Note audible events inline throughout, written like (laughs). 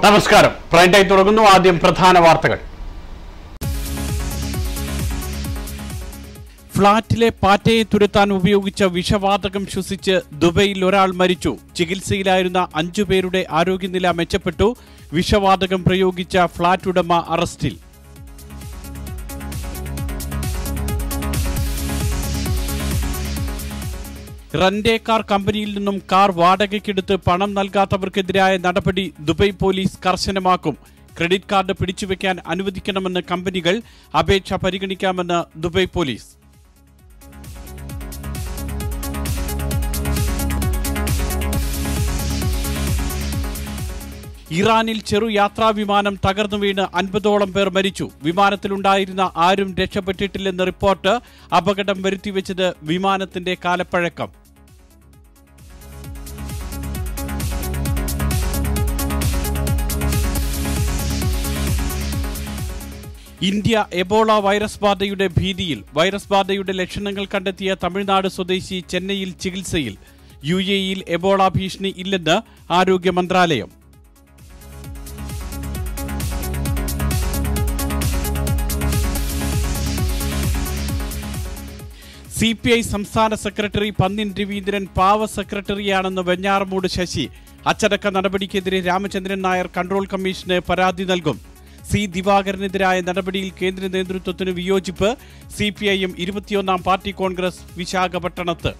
നമസ്കാരം. Prime time തുടങ്ങുന്നു. ആദ്യം പ്രധാന വാർത്തകൾ. ഫ്ളാറ്റിലെ പാറ്റയെ തുരത്താൻ ഉപയോഗിച്ച വിഷവാതകം ശ്വസിച്ച് ദുബൈയിൽ ഒരാൾ മരിച്ചു. ചികിത്സയിലായിരുന്ന അഞ്ചുപേരുടെ ആരോഗ്യനില മെച്ചപ്പെട്ടു. വിഷവാതകം പ്രയോഗിച്ച ഫ്ളാറ്റ് ഉടമ അറസ്റ്റിൽ. റെന്റേ കാർ കമ്പനിയിൽ നിന്നും കാർ വാടകയ്ക്കെടുത്ത് പണം നൽകാത്തവർക്കെതിരായ നടപടി ദുബൈ പോലീസ് കർശനമാക്കും. ക്രെഡിറ്റ് കാർഡ് പിടിച്ചുവെക്കാൻ അനുവദിക്കണമെന്ന് കമ്പനികൾ അപേക്ഷ പരിഗണിക്കാമെന്ന് ദുബൈ പോലീസ്. ഇറാനിൽ ചെറു യാത്രാ വിമാനം തകർന്നു വീണ് അൻപതോളം പേർ മരിച്ചു. വിമാനത്തിലുണ്ടായിരുന്ന ആരും രക്ഷപ്പെട്ടിട്ടില്ലെന്ന റിപ്പോർട്ട് അപകടം വരുത്തിവെച്ചത് വിമാനത്തിന്റെ കാലപ്പഴക്കം. ഇന്ത്യ എബോള വൈറസ് ബാധയുടെ ഭീതിയിൽ വൈറസ് ബാധയുടെ ലക്ഷണങ്ങൾ കണ്ടെത്തിയ തമിഴ്നാട് സ്വദേശി ചെന്നൈയിൽ ചികിത്സയിൽ യു എ ഇയിൽ എബോള ഭീഷണി ഇല്ലെന്ന് ആരോഗ്യ മന്ത്രാലയം. സി പി ഐ സംസ്ഥാന സെക്രട്ടറി പന്നിൻ രവീന്ദ്രൻ പാവ സെക്രട്ടറിയാണെന്ന് വെഞ്ഞാറമൂട് ശശി. അച്ചടക്ക നടപടിക്കെതിരെ രാമചന്ദ്രൻ നായർ കൺട്രോൾ കമ്മീഷന് പരാതി നൽകും. സി ദിവാകരനെതിരായ നടപടിയിൽ കേന്ദ്ര നേതൃത്വത്തിന് വിയോജിപ്പ് സി പി ഐ എം ഇരുപത്തിയൊന്നാം പാർട്ടി കോൺഗ്രസ് വിശാഖപട്ടണത്ത്.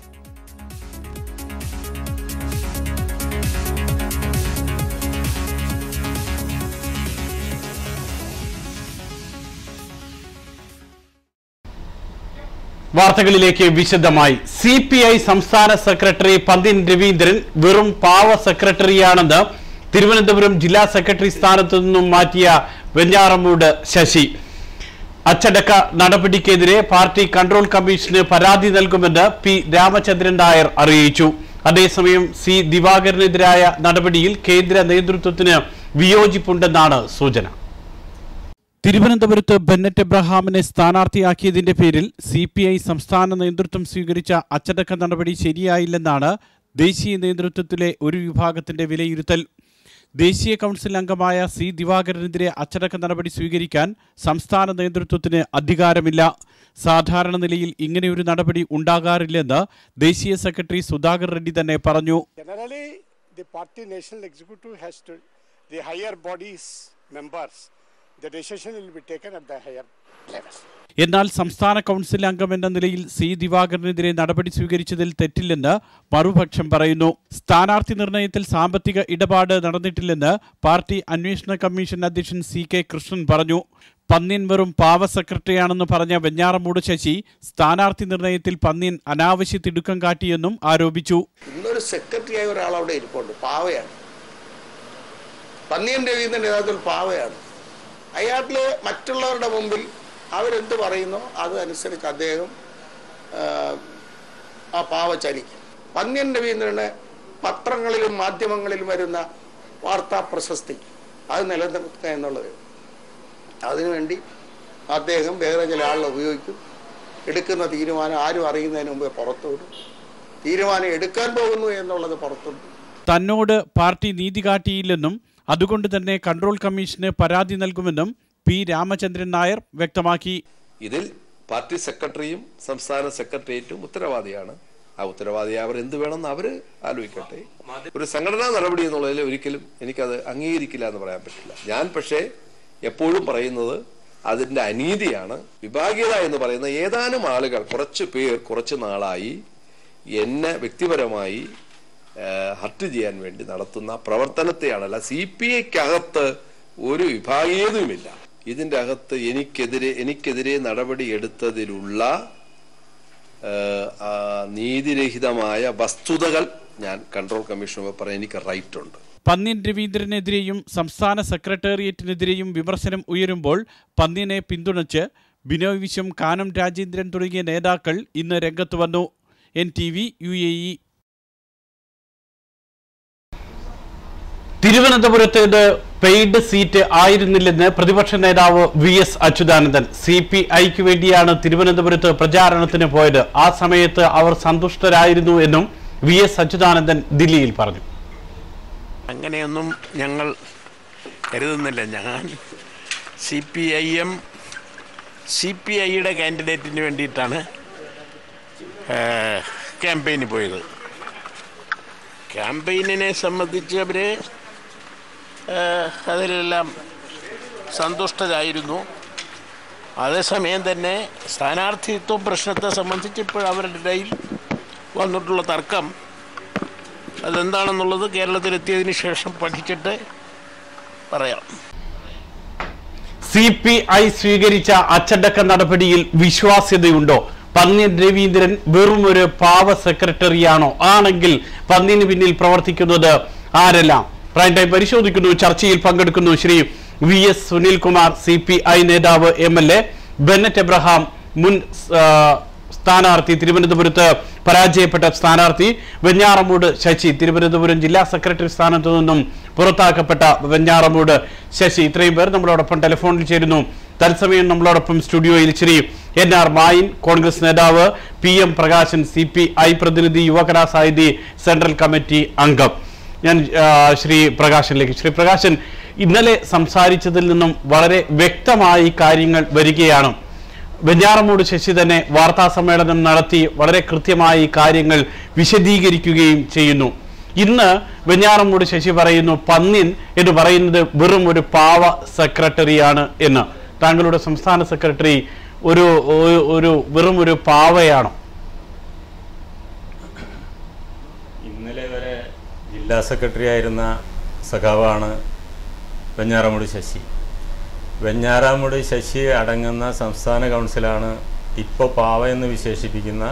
വാർത്തകളിലേക്ക് വിശദമായി. സി പി ഐ സംസ്ഥാന സെക്രട്ടറി പന്തിൻ രവീന്ദ്രൻ വെറും പാവ സെക്രട്ടറിയാണെന്ന് തിരുവനന്തപുരം ജില്ലാ സെക്രട്ടറി സ്ഥാനത്തു നിന്നും മാറ്റിയ വെഞ്ഞാറമ്മൂട് ശശി. അച്ചടക്ക നടപടിക്കെതിരെ പാർട്ടി കൺട്രോൾ കമ്മീഷന് പരാതി നൽകുമെന്ന് പി രാമചന്ദ്രൻ നായർ അറിയിച്ചു. അതേസമയം സി ദിവാകരനെതിരായ നടപടിയിൽ കേന്ദ്ര നേതൃത്വത്തിന് വിയോജിപ്പുണ്ടെന്നാണ് സൂചന. തിരുവനന്തപുരത്ത് ബെന്നറ്റ് എബ്രഹാമിനെ സ്ഥാനാർത്ഥിയാക്കിയതിന്റെ പേരിൽ സി പി ഐ സംസ്ഥാന നേതൃത്വം സ്വീകരിച്ച അച്ചടക്ക നടപടി ശരിയായില്ലെന്നാണ് ദേശീയ നേതൃത്വത്തിലെ ഒരു വിഭാഗത്തിന്റെ വിലയിരുത്തൽ. ദേശീയ കൗൺസിൽ അംഗമായ സി ദിവാകരനെതിരെ അച്ചടക്ക നടപടി സ്വീകരിക്കാൻ സംസ്ഥാന നേതൃത്വത്തിന് അധികാരമില്ല സാധാരണ നിലയിൽ ഇങ്ങനെയൊരു നടപടി ഉണ്ടാകാറില്ലെന്ന് ദേശീയ സെക്രട്ടറി സുധാകർ റെഡ്ഡി തന്നെ പറഞ്ഞു level. എന്നാൽ സംസ്ഥാന കൗൺസിൽ അംഗം എന്ന നിലയിൽ സി ദിവാകരനെതിരെ നടപടി സ്വീകരിച്ചതിൽ തെറ്റില്ലെന്ന് മറുപക്ഷം പറയുന്നു. സ്ഥാനാർത്ഥി നിർണയത്തിൽ സാമ്പത്തിക ഇടപാട് നടന്നിട്ടില്ലെന്ന് പാർട്ടി അന്വേഷണ കമ്മീഷൻ അധ്യക്ഷൻ സി കെ കൃഷ്ണൻ പറഞ്ഞു. പന്ന്യൻ വെറും പാവ സെക്രട്ടറിയാണെന്ന് പറഞ്ഞ വെഞ്ഞാറമൂട് ശശി സ്ഥാനാർത്ഥി നിർണയത്തിൽ പന്ന്യൻ അനാവശ്യ തിടുക്കം കാട്ടിയെന്നും ആരോപിച്ചു. ഇന്നൊരു സെക്രട്ടറി ഒരാൾ അവിടെ ഇരിപ്പുണ്ട്. പാവയാണ്. പന്നിയൻ രവീന്ദ്രൻ യഥാർത്ഥത്തിൽ പാവയാണ്. അയാളിൽ മറ്റുള്ളവരുടെ മുമ്പിൽ അവരെന്ത് പറയുന്നു അതനുസരിച്ച് അദ്ദേഹം ആ, പാവ ചലിക്കും പന്ന്യൻ രവീന്ദ്രന് പത്രങ്ങളിലും മാധ്യമങ്ങളിലും വരുന്ന വാർത്താ പ്രശസ്തി അത് നിലനിർത്തുക എന്നുള്ളത്. അതിനുവേണ്ടി അദ്ദേഹം വേറെ ചില ആളുകൾ ഉപയോഗിക്കും. എടുക്കുന്ന തീരുമാനം ആരും അറിയുന്നതിന് മുമ്പേ പുറത്തുവിടും. തീരുമാനം എടുക്കാൻ പോകുന്നു എന്നുള്ളത് പുറത്തുവിടും. തന്നോട് പാർട്ടി നീതി കാട്ടിയില്ലെന്നും അതുകൊണ്ട് തന്നെ കൺട്രോൾ കമ്മീഷന് പരാതി നൽകുമെന്നും പി രാമചന്ദ്രൻ നായർ വ്യക്തമാക്കി. ഇതിൽ പാർട്ടി സെക്രട്ടറിയും സംസ്ഥാന സെക്രട്ടേറിയറ്റും ഉത്തരവാദിയാണ്. ആ ഉത്തരവാദി അവർ എന്ത് വേണമെന്ന് അവർ ആലോചിക്കട്ടെ. ഒരു സംഘടനാ നടപടി എന്നുള്ളതിൽ ഒരിക്കലും എനിക്കത് അംഗീകരിക്കില്ല എന്ന് പറയാൻ പറ്റില്ല. ഞാൻ പക്ഷേ എപ്പോഴും പറയുന്നത് അതിന്റെ അനീതിയാണ്. വിഭാഗീയത എന്ന് പറയുന്ന ഏതാനും ആളുകൾ കുറച്ച് പേർ കുറച്ച് നാളായി എന്നെ വ്യക്തിപരമായി ഹർട്ട് ചെയ്യാൻ വേണ്ടി നടത്തുന്ന പ്രവർത്തനത്തെയാണല്ല സി പി ഐക്കകത്ത് ഒരു വിഭാഗീയതയുമില്ല. ഇതിന്റെ അകത്ത് എനിക്കെതിരെ എനിക്കെതിരെ നടപടി എടുത്തതിലുള്ള നീതിരഹിതമായ വസ്തുതകൾ ഞാൻ കൺട്രോൾ കമ്മീഷന് പറയാൻ എനിക്ക് റൈറ്റ് ഉണ്ട്. പന്ന്യൻ രവീന്ദ്രനെതിരെയും സംസ്ഥാന സെക്രട്ടേറിയറ്റിനെതിരെയും വിമർശനം ഉയരുമ്പോൾ പന്ന്യനെ പിന്തുണച്ച് ബിനോയ് വിശ്വം കാനം രാജേന്ദ്രൻ തുടങ്ങിയ നേതാക്കൾ ഇന്ന് രംഗത്ത് വന്നു. N T V U A E തിരുവനന്തപുരത്തേത് paid seat ആയിരുന്നില്ലെന്ന് പ്രതിപക്ഷ നേതാവ് V S Achuthanandan. C P ഐക്ക് വേണ്ടിയാണ് തിരുവനന്തപുരത്ത് പ്രചാരണത്തിന് പോയത്. ആ സമയത്ത് അവർ സന്തുഷ്ടരായിരുന്നു എന്നും വി എസ് അച്യുതാനന്ദൻ ദില്ലിയിൽ പറഞ്ഞു. അങ്ങനെയൊന്നും ഞങ്ങൾ കരുതുന്നില്ല. ഞാൻ C P I M C P ഐയുടെ കാൻഡിഡേറ്റിന് വേണ്ടിയിട്ടാണ് ക്യാമ്പയിന് പോയത്. ക്യാമ്പയിനിനെ സംബന്ധിച്ച് അവർ അതിലെല്ലാം സന്തുഷ്ടരായിരുന്നു. അതേസമയം തന്നെ സ്ഥാനാർത്ഥിത്വ പ്രശ്നത്തെ സംബന്ധിച്ച് ഇപ്പോൾ അവരുടെ ഇടയിൽ വന്നിട്ടുള്ള തർക്കം. അതെന്താണെന്നുള്ളത് കേരളത്തിലെത്തിയതിന് ശേഷം പഠിച്ചിട്ട് പറയാം. സി പി ഐ സ്വീകരിച്ച അച്ചടക്ക നടപടിയിൽ വിശ്വാസ്യതയുണ്ടോ? പന്ന്യൻ രവീന്ദ്രൻ വെറും ഒരു പാവ സെക്രട്ടറിയാണോ? ആണെങ്കിൽ പന്നിന് പിന്നിൽ പ്രവർത്തിക്കുന്നത് ആരെല്ലാം? പ്രൈം ടൈം പരിശോധിക്കുന്നു. ചർച്ചയിൽ പങ്കെടുക്കുന്നു Shri V S Sunilkumar C P I നേതാവ് M L A Bennet Abraham മുൻ സ്ഥാനാർത്ഥി തിരുവനന്തപുരത്ത് പരാജയപ്പെട്ട സ്ഥാനാർത്ഥി വെഞ്ഞാറമൂട് ശശി തിരുവനന്തപുരം ജില്ലാ സെക്രട്ടറി സ്ഥാനത്തു നിന്നും പുറത്താക്കപ്പെട്ട വെഞ്ഞാറമൂട് ശശി. ഇത്രയും പേർ നമ്മളോടൊപ്പം ടെലിഫോണിൽ ചേരുന്നു. തത്സമയം നമ്മളോടൊപ്പം സ്റ്റുഡിയോയിൽ Shri N R Mayin Congress നേതാവ് P M Prakashan C P I പ്രതിനിധി യുവകലാസാഹിതി സെൻട്രൽ കമ്മിറ്റി അംഗം. ഞാൻ ശ്രീ പ്രകാശനിലേക്ക്. ശ്രീ പ്രകാശൻ ഇന്നലെ സംസാരിച്ചതിൽ നിന്നും വളരെ വ്യക്തമായി കാര്യങ്ങൾ വരികയാണ്. വെഞ്ഞാറമൂട് ശശി തന്നെ വാർത്താ സമ്മേളനം നടത്തി വളരെ കൃത്യമായി കാര്യങ്ങൾ വിശദീകരിക്കുകയും ചെയ്യുന്നു. ഇന്ന് വെഞ്ഞാറമൂട് ശശി പറയുന്നു പന്നിൻ എന്ന് പറയുന്നത് വെറും ഒരു പാവ സെക്രട്ടറിയാണ് എന്ന്. താങ്കളുടെ സംസ്ഥാന സെക്രട്ടറി ഒരു- ഒരു വെറും ഒരു പാവയാണോ ഇന്നലെ വരെ ജില്ലാ സെക്രട്ടറി ആയിരുന്ന സഖാവാണ് വെഞ്ഞാറമൂട് ശശി. വെഞ്ഞാറാമൂട് ശശി അടങ്ങുന്ന സംസ്ഥാന കൗൺസിലാണ് ഇപ്പോൾ പാവ എന്ന് വിശേഷിപ്പിക്കുന്ന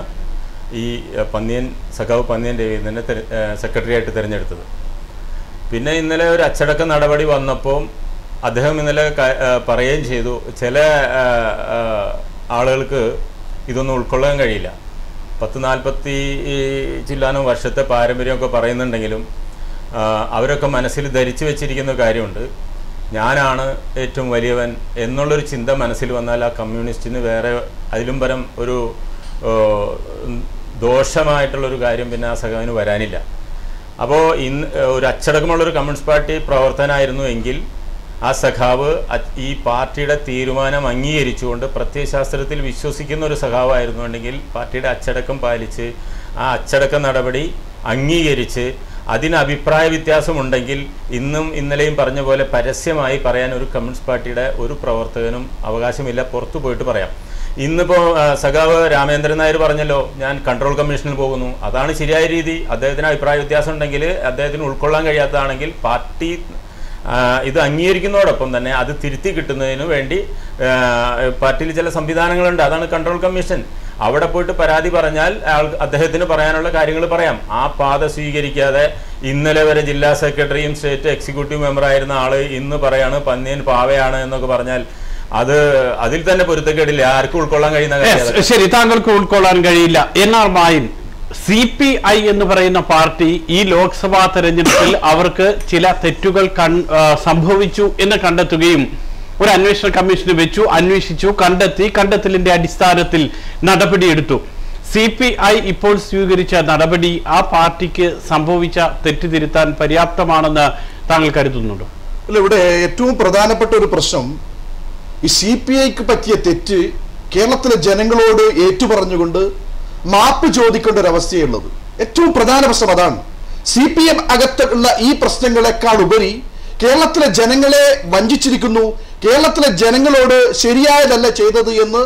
ഈ പന്നിയൻ സഖാവ് പന്നിയൻ രവീന്ദ്രനെ സെക്രട്ടറി ആയിട്ട് തിരഞ്ഞെടുത്തത്. പിന്നെ ഇന്നലെ ഒരു അച്ചടക്ക നടപടി വന്നപ്പോൾ അദ്ദേഹം ഇന്നലെ പറയുകയും ചെയ്തു ചില ആളുകൾക്ക് ഇതൊന്നും ഉൾക്കൊള്ളാൻ കഴിയില്ല. പത്ത് നാൽപ്പത്തി ചില്ലാനും വർഷത്തെ പാരമ്പര്യമൊക്കെ പറയുന്നുണ്ടെങ്കിലും അവരൊക്കെ മനസ്സിൽ ധരിച്ചു വെച്ചിരിക്കുന്ന കാര്യമുണ്ട്. ഞാനാണ് ഏറ്റവും വലിയവൻ എന്നുള്ളൊരു ചിന്ത മനസ്സിൽ വന്നാൽ ആ കമ്മ്യൂണിസ്റ്റിന് വേറെ അതിലും പരം ഒരു ദോഷമായിട്ടുള്ളൊരു കാര്യം പിന്നെ ആ സഖാവിന് വരാനില്ല. അപ്പോൾ ഇന്ന് ഒരു അച്ചടക്കമുള്ളൊരു കമ്മ്യൂണിസ്റ്റ് പാർട്ടി പ്രവർത്തനമായിരുന്നു എങ്കിൽ ആ സഖാവ് ഈ പാർട്ടിയുടെ തീരുമാനം അംഗീകരിച്ചുകൊണ്ട് പ്രത്യയശാസ്ത്രത്തിൽ വിശ്വസിക്കുന്ന ഒരു സഖാവായിരുന്നുണ്ടെങ്കിൽ പാർട്ടിയുടെ അച്ചടക്കം പാലിച്ച് ആ അച്ചടക്ക നടപടി അംഗീകരിച്ച് അതിന് അഭിപ്രായ വ്യത്യാസമുണ്ടെങ്കിൽ ഇന്നും ഇന്നലെയും പറഞ്ഞ പോലെ പരസ്യമായി പറയാൻ ഒരു കമ്മ്യൂണിസ്റ്റ് പാർട്ടിയുടെ ഒരു പ്രവർത്തകനും അവകാശമില്ല. പുറത്തു പോയിട്ട് പറയാം. ഇന്നിപ്പോൾ സഖാവ് രാമേന്ദ്രൻ നായർ പറഞ്ഞല്ലോ ഞാൻ കൺട്രോൾ കമ്മീഷനിൽ പോകുന്നു. അതാണ് ശരിയായ രീതി. അദ്ദേഹത്തിന് അഭിപ്രായ വ്യത്യാസം ഉണ്ടെങ്കിൽ അദ്ദേഹത്തിന് ഉൾക്കൊള്ളാൻ കഴിയാത്തതാണെങ്കിൽ പാർട്ടി ഇത് അംഗീകരിക്കുന്നതോടൊപ്പം തന്നെ അത് തിരുത്തി കിട്ടുന്നതിന് വേണ്ടി പാർട്ടിയിൽ ചില സംവിധാനങ്ങളുണ്ട്. അതാണ് കൺട്രോൾ കമ്മീഷൻ. അവിടെ പോയിട്ട് പരാതി പറഞ്ഞാൽ അയാൾ അദ്ദേഹത്തിന് പറയാനുള്ള കാര്യങ്ങൾ പറയാം. ആ പാത സ്വീകരിക്കാതെ ഇന്നലെ വരെ ജില്ലാ സെക്രട്ടറിയും സ്റ്റേറ്റ് എക്സിക്യൂട്ടീവ് മെമ്പറായിരുന്ന ആൾ ഇന്ന് പറയാണ് പന്നിയൻ പാവയാണ് എന്നൊക്കെ പറഞ്ഞാൽ അത് അതിൽ തന്നെ പൊരുത്തക്കേടില്ല. ആർക്കും ഉൾക്കൊള്ളാൻ കഴിയുന്ന ശരി താങ്കൾക്ക് ഉൾക്കൊള്ളാൻ കഴിയില്ല. N R Mayin C P I എന്ന് പറയുന്ന പാർട്ടി ഈ ലോക്സഭാ തെരഞ്ഞെടുപ്പിൽ അവർക്ക് ചില തെറ്റുകൾ സംഭവിച്ചു എന്ന് കണ്ടെത്തുകയും ഒരു അന്വേഷണ കമ്മീഷന് വെച്ചു അന്വേഷിച്ചു കണ്ടെത്തി കണ്ടെത്തലിന്റെ അടിസ്ഥാനത്തിൽ നടപടിയെടുത്തു. സി പി ഐ ഇപ്പോൾ സ്വീകരിച്ച നടപടി ആ പാർട്ടിക്ക് സംഭവിച്ച തെറ്റിതിരുത്താൻ പര്യാപ്തമാണെന്ന് താങ്കൾ കരുതുന്നുണ്ടോ? അല്ല ഇവിടെ ഏറ്റവും പ്രധാനപ്പെട്ട ഒരു പ്രശ്നം ഈ സി പി ഐക്ക് പറ്റിയ തെറ്റ് കേരളത്തിലെ ജനങ്ങളോട് ഏറ്റുപറഞ്ഞുകൊണ്ട് മാപ്പ് ചോദിക്കേണ്ട ഒരു അവസ്ഥയുള്ളത്. ഏറ്റവും പ്രധാന പ്രശ്നം അതാണ്. സി പി എം അകത്തുള്ള ഈ പ്രശ്നങ്ങളെക്കാൾ ഉപരി കേരളത്തിലെ ജനങ്ങളെ വഞ്ചിച്ചിരിക്കുന്നു. കേരളത്തിലെ ജനങ്ങളോട് ശരിയായതല്ല ചെയ്തത് എന്ന്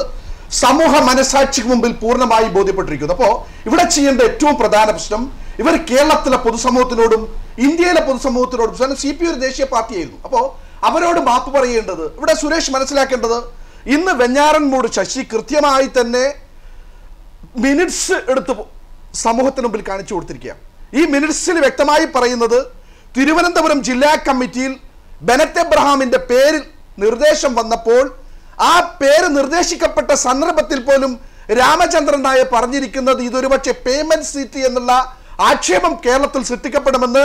സമൂഹ മനസാക്ഷിക്ക് മുമ്പിൽ പൂർണമായി ബോധ്യപ്പെട്ടിരിക്കുന്നു. അപ്പോൾ ഇവിടെ ചെയ്യേണ്ട ഏറ്റവും പ്രധാന പ്രശ്നം ഇവർ കേരളത്തിലെ പൊതുസമൂഹത്തിനോടും ഇന്ത്യയിലെ പൊതുസമൂഹത്തിനോടും സി പി ഒരു ദേശീയ പാർട്ടിയായിരുന്നു. അപ്പോൾ അവരോട് മാപ്പ് പറയേണ്ടത് ഇവിടെ സുരേഷ് മനസ്സിലാക്കേണ്ടത് ഇന്ന് വെഞ്ഞാറൻമൂട് ശശി കൃത്യമായി തന്നെ മിനിറ്റ്സ് എടുത്ത് സമൂഹത്തിന് മുമ്പിൽ കാണിച്ചു കൊടുത്തിരിക്കുക ഈ മിനിറ്റ്സിൽ വ്യക്തമായി പറയുന്നത് തിരുവനന്തപുരം ജില്ലാ കമ്മിറ്റിയിൽ ബെനറ്റ് എബ്രഹാമിന്റെ പേരിൽ നിർദ്ദേശം വന്നപ്പോൾ ആ പേര് നിർദ്ദേശിക്കപ്പെട്ട സന്ദർഭത്തിൽ പോലും രാമചന്ദ്രൻ നായർ പറഞ്ഞിരിക്കുന്നത് ഇതൊരു പക്ഷേ പേയ്മെന്റ് സീറ്റ് എന്നുള്ള ആക്ഷേപം കേരളത്തിൽ സൃഷ്ടിക്കപ്പെടുമെന്ന്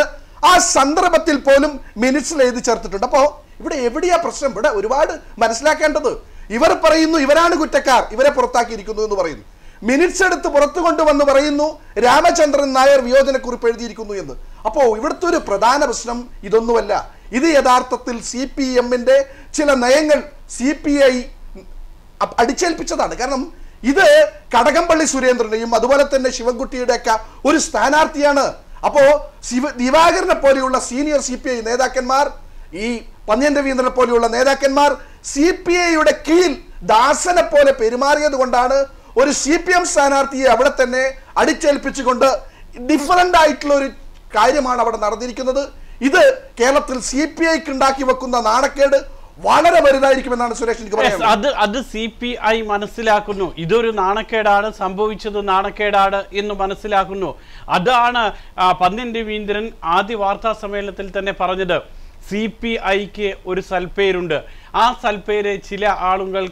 ആ സന്ദർഭത്തിൽ പോലും മിനിറ്റ്സിൽ എഴുതി ചേർത്തിട്ടുണ്ട്. അപ്പോൾ ഇവിടെ എവിടെയാ പ്രശ്നം? ഇവിടെ ഒരുപാട് മനസ്സിലാക്കേണ്ടത്. ഇവർ പറയുന്നു ഇവരാണ് കുറ്റക്കാർ. ഇവരെ പുറത്താക്കിയിരിക്കുന്നു എന്ന് പറയുന്നു. മിനിറ്റ്സ് എടുത്ത് പുറത്തു കൊണ്ടുവന്ന് പറയുന്നു രാമചന്ദ്രൻ നായർ വിയോജനക്കുറിപ്പ് എഴുതിയിരിക്കുന്നു എന്ന്. അപ്പോൾ ഇവിടുത്തെ ഒരു പ്രധാന പ്രശ്നം ഇതൊന്നുമല്ല. ഇത് യഥാർത്ഥത്തിൽ സി പി എമ്മിന്റെ ചില നയങ്ങൾ സി പി ഐ അടിച്ചേൽപ്പിച്ചതാണ്. കാരണം ഇത് കടകംപള്ളി സുരേന്ദ്രനെയും അതുപോലെ തന്നെ ശിവൻകുട്ടിയുടെ ഒക്കെ ഒരു സ്ഥാനാർത്ഥിയാണ്. അപ്പോൾ ശിവ ദിവാകരനെ പോലെയുള്ള സീനിയർ സി പി ഐ നേതാക്കന്മാർ ഈ പന്ന്യൻ രവീന്ദ്രനെ പോലെയുള്ള നേതാക്കന്മാർ സി പി ഐയുടെ കീഴിൽ ദാസനെ പോലെ പെരുമാറിയത് കൊണ്ടാണ് ഒരു സി പി എം സ്ഥാനാർത്ഥിയെ അവിടെ തന്നെ അടിച്ചേൽപ്പിച്ചുകൊണ്ട് ഡിഫറന്റ് ആയിട്ടുള്ള ഒരു കാര്യമാണ് അവിടെ നടന്നിരിക്കുന്നത്. ഇത് കേരളത്തിൽ സി പി ഐക്ക് ഉണ്ടാക്കി വെക്കുന്ന നാണക്കേട് വളരെ വലുതായിരിക്കുമെന്നാണ് സുരേഷ് എനിക്ക് പറയുന്നത് അത് അത് സി പി ഐ മനസ്സിലാക്കുന്നു. ഇതൊരു നാണക്കേടാണ് സംഭവിച്ചത് നാണക്കേടാണ് എന്ന് മനസ്സിലാക്കുന്നു. അതാണ് പന്നിൻ രവീന്ദ്രൻ ആദ്യ വാർത്താ സമ്മേളനത്തിൽ തന്നെ പറഞ്ഞത്. സി പി ഐക്ക് ഒരു സൽപ്പേരുണ്ട് ആ സൽപ്പേര് ചില ആളുകൾ